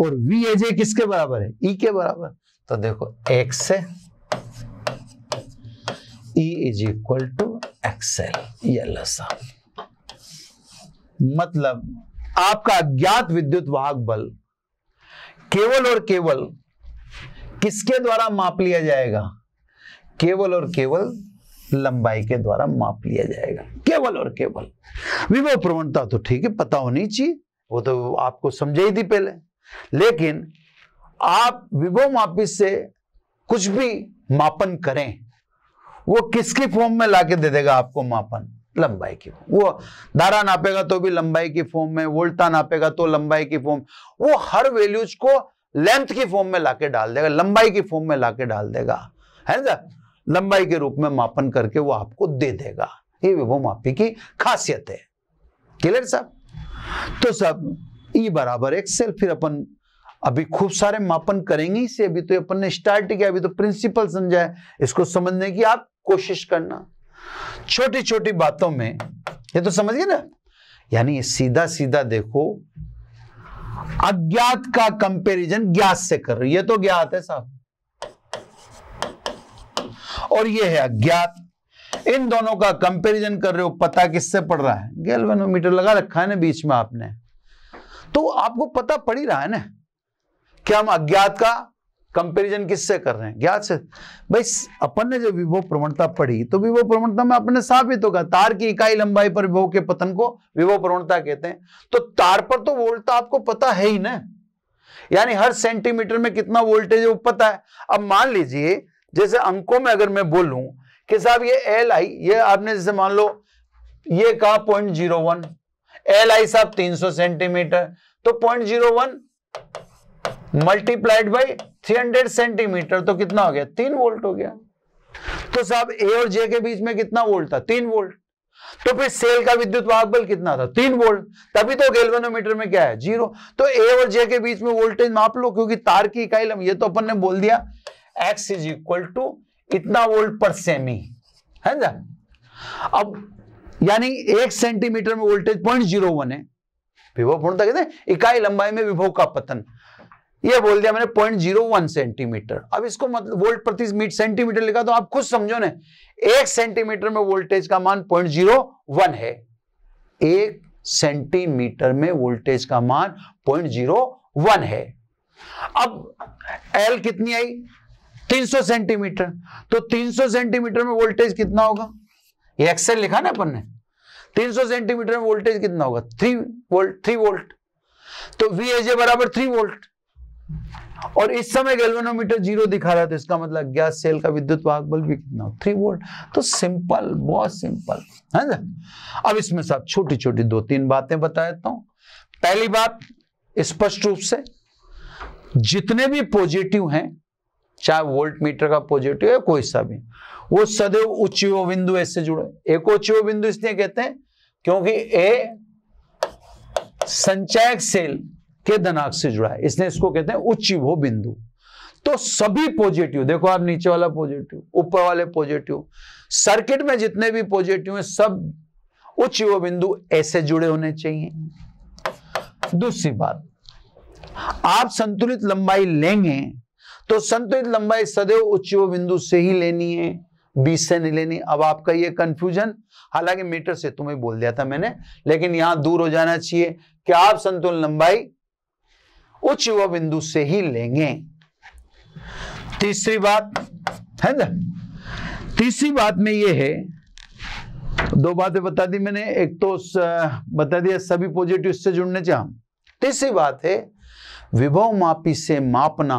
Speaker 1: और वी एजे किसके बराबर है? ई के बराबर। तो देखो एक्स है E is equal to X L ये लसा मतलब आपका अज्ञात विद्युत वाहक बल केवल और केवल किसके द्वारा माप लिया जाएगा? केवल और केवल लंबाई के द्वारा माप लिया जाएगा। केवल और केवल। विभव प्रवणता तो ठीक है, पता होनी चाहिए। वो तो आपको समझाई थी पहले। लेकिन आप विभो मापी से कुछ भी मापन करें, वो किसकी फॉर्म में लाके दे देगा आपको मापन? लंबाई की। वो धारा नापेगा तो भी लंबाई की फॉर्म में, वोल्टा नापेगा तो लंबाई की फॉर्म वो हर वैल्यूज़ को लेंथ की फॉर्म में लाके डाल देगा, लंबाई की फॉर्म में लाके डाल देगा। है ना लंबाई के रूप में मापन करके वो आपको दे देगा। ये विभो मापी की खासियत है। क्लियर साहब तो सब ई बराबर एक्सेल फिर अपन अभी खूब सारे मापन करेंगे इसे। अभी तो अपन ने स्टार्ट किया, अभी तो प्रिंसिपल समझा है। इसको समझने की आप कोशिश करना। छोटी छोटी बातों में, ये तो समझिए ना? यानी सीधा सीधा देखो, अज्ञात का कंपैरिजन ज्ञात से कर रही है। तो ज्ञात है साहब। और ये है अज्ञात। इन दोनों का कंपैरिजन कर रहे हो, पता किससे पड़ रहा है? गैल्वेनोमीटर लगा रखा है ना बीच में आपने। तो आपको पता पड़ ही रहा है ना कि हम अज्ञात का कंपैरिजन किससे कर रहे हैं? ज्ञात से। भाई, अपन ने जब विभव प्रवणता पढ़ी तो विभव प्रवणता में अपने साबित होगा। तार की इकाई लंबाई पर विभव के पतन को विभव प्रवणता कहते हैं। तो तार पर तो वोल्ट आपको पता है ही ना। यानी हर सेंटीमीटर में कितना वोल्टेज है वो पता है। अब मान लीजिए, जैसे अंकों में अगर मैं बोलूँ कि साहब, ये एल आई ये आपने जैसे मान लो, ये कहा पॉइंट ज़ीरो वन एल आई साहब तीन सौ सेंटीमीटर तो point zero one multiplied by three hundred centimetre तो कितना हो गया? तीन वोल्ट हो गया। तो साहब ए और जे के बीच में कितना वोल्ट था? तीन वोल्ट तो फिर सेल का विद्युत वाहक बल कितना था? तीन वोल्ट तभी तो गैल्वेनोमीटर में क्या है? ज़ीरो तो ए और जे के बीच में वोल्टेज माप लो, क्योंकि तार की इकाई ये तो अपन ने बोल दिया एक्स इज़ इक्वल टू इतना वोल्ट पर सेमी है ना? अब, यानी एक सेंटीमीटर में वोल्टेज पॉइंट ज़ीरो वन है। विभव पूर्णता कहते हैं इकाई लंबाई में विभव का पतन। ये बोल दिया मैंने पॉइंट ज़ीरो वन सेंटीमीटर अब इसको मतलब वोल्ट प्रति मीटर सेंटीमीटर लिखा तो आप खुद समझो ना। एक सेंटीमीटर में वोल्टेज का मान पॉइंट ज़ीरो वन है। एक सेंटीमीटर में वोल्टेज का मान पॉइंट ज़ीरो वन है। अब एल कितनी आई? 300 सेंटीमीटर। तो 300 सेंटीमीटर में वोल्टेज कितना होगा? ये एक्सेल लिखा ना अपन ने? 300 सेंटीमीटर में वोल्टेज कितना होगा? Three volt three volt. तो वी एजे बराबर थ्री वोल्ट। और इस समय गैल्वेनोमीटर ज़ीरो दिखा रहा तो इसका मतलब गैस, सेल का विद्युत वाहक बल भी कितना थ्री वोल्ट। तो सिंपल, बहुत सिंपल, है ना? अब इसमें सब छोटी छोटी दो तीन बातें बता देता हूँ। पहली बात, स्पष्ट रूप से, जितने भी पॉजिटिव हैं चाहे वोल्ट मीटर का पॉजिटिव है कोई सा भी। वो सदैव उच्च बिंदु ऐसे जुड़े। एक उच्च बिंदु इसलिए कहते हैं क्योंकि ए संचयक सेल के धनाक से जुड़ा है। इसलिए इसको कहते हैं उच्च वो बिंदु। तो सभी पॉजिटिव, देखो आप नीचे वाला पॉजिटिव, ऊपर वाले पॉजिटिव, सर्किट में जितने भी पॉजिटिव हैं, सब उच्च बिंदु ऐसे जुड़े होने चाहिए। दूसरी बात, आप संतुलित लंबाई लेंगे तो संतुलित लंबाई सदैव उच्च बिंदु से ही लेनी है, बीस से नहीं लेनी। अब आपका ये कंफ्यूजन हालाँकि मीटर से तुम्हें बोल दिया था मैंने, लेकिन यहाँ दूर हो जाना चाहिए कि आप संतुलन लंबाई उच्च व बिंदु से ही लेंगे। तीसरी बात, है ना? तीसरी बात में ये है, दो बातें बता दी मैंने, एक तो बता दिया सभी पॉजिटिव से जुड़ने चाहिए तीसरी बात है, विभव मापी से मापना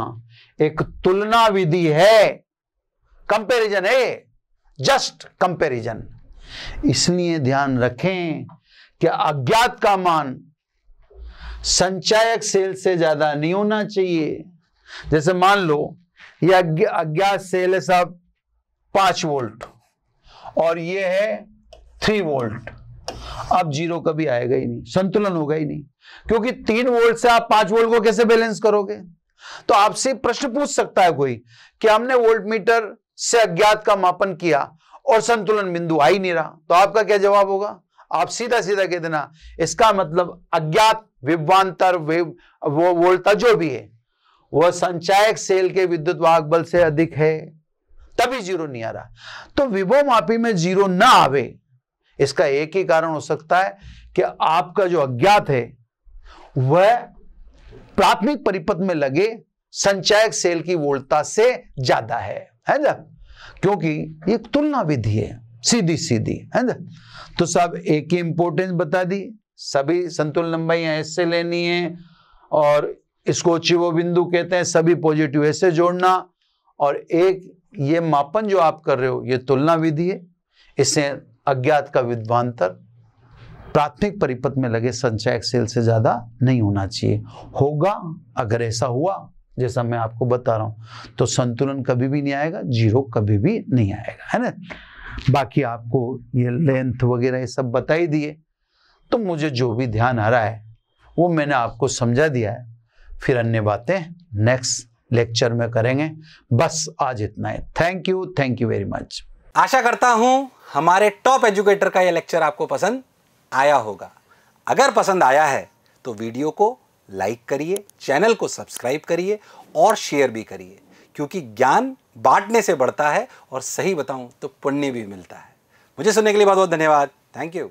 Speaker 1: एक तुलना विधि है। कंपैरिजन है। जस्ट कंपैरिजन इसलिए ध्यान रखें कि अज्ञात का मान संचायक सेल से ज़्यादा नहीं होना चाहिए। जैसे मान लो, ये अज्ञात सेल है साहब, पाँच वोल्ट, और ये है थ्री वोल्ट। अब ज़ीरो कभी आएगा ही नहीं, संतुलन होगा ही नहीं, क्योंकि तीन वोल्ट से आप पाँच वोल्ट को कैसे बैलेंस करोगे? तो आपसे प्रश्न पूछ सकता है कोई कि हमने वोल्ट मीटर से अज्ञात का मापन किया और संतुलन बिंदु आ ही नहीं रहा। तो आपका क्या जवाब होगा? आप सीधा सीधा कह देना, इसका मतलब अज्ञात विभवांतर वो वोल्टा जो भी है वह संचायक सेल के विद्युत वाहक बल से अधिक है, तभी ज़ीरो नहीं आ रहा। तो विभव मापी में ज़ीरो ना आवे, इसका एक ही कारण हो सकता है कि आपका जो अज्ञात है, वह प्राथमिक परिपथ में लगे, संचायक सेल की वोल्टता से ज़्यादा है। है ना? क्योंकि ये तुलना विधि है सीधी सीधी है ना? तो सब एक ही इंपोर्टेंस बता दी। सभी संतुलन लंबाई ऐसे लेनी है और इसको चिवो बिंदु कहते हैं, सभी पॉजिटिव ऐसे जोड़ना। और एक, ये मापन जो आप कर रहे हो, ये तुलना विधि है। इससे अज्ञात का विद्वांतर प्राथमिक परिपथ में लगे संचयक सेल से ज़्यादा नहीं होना चाहिए। होगा, अगर ऐसा हुआ, जैसा मैं आपको बता रहा हूँ तो संतुलन कभी भी नहीं आएगा, ज़ीरो कभी भी नहीं आएगा, है ना? बाकी आपको ये लेंथ वगैरह ये सब बता ही दिए तो मुझे जो भी ध्यान आ रहा है, वो मैंने आपको समझा दिया है। फिर अन्य बातें नेक्स्ट लेक्चर में करेंगे। बस आज इतना है। Thank you thank you very much
Speaker 2: आशा करता हूँ हमारे टॉप एजुकेटर का यह लेक्चर आपको पसंद आया होगा। अगर पसंद आया है तो वीडियो को लाइक करिए, चैनल को सब्सक्राइब करिए और शेयर भी करिए, क्योंकि ज्ञान बांटने से बढ़ता है और सही बताऊँ तो पुण्य भी मिलता है। मुझे सुनने के लिए बहुत बहुत धन्यवाद। Thank you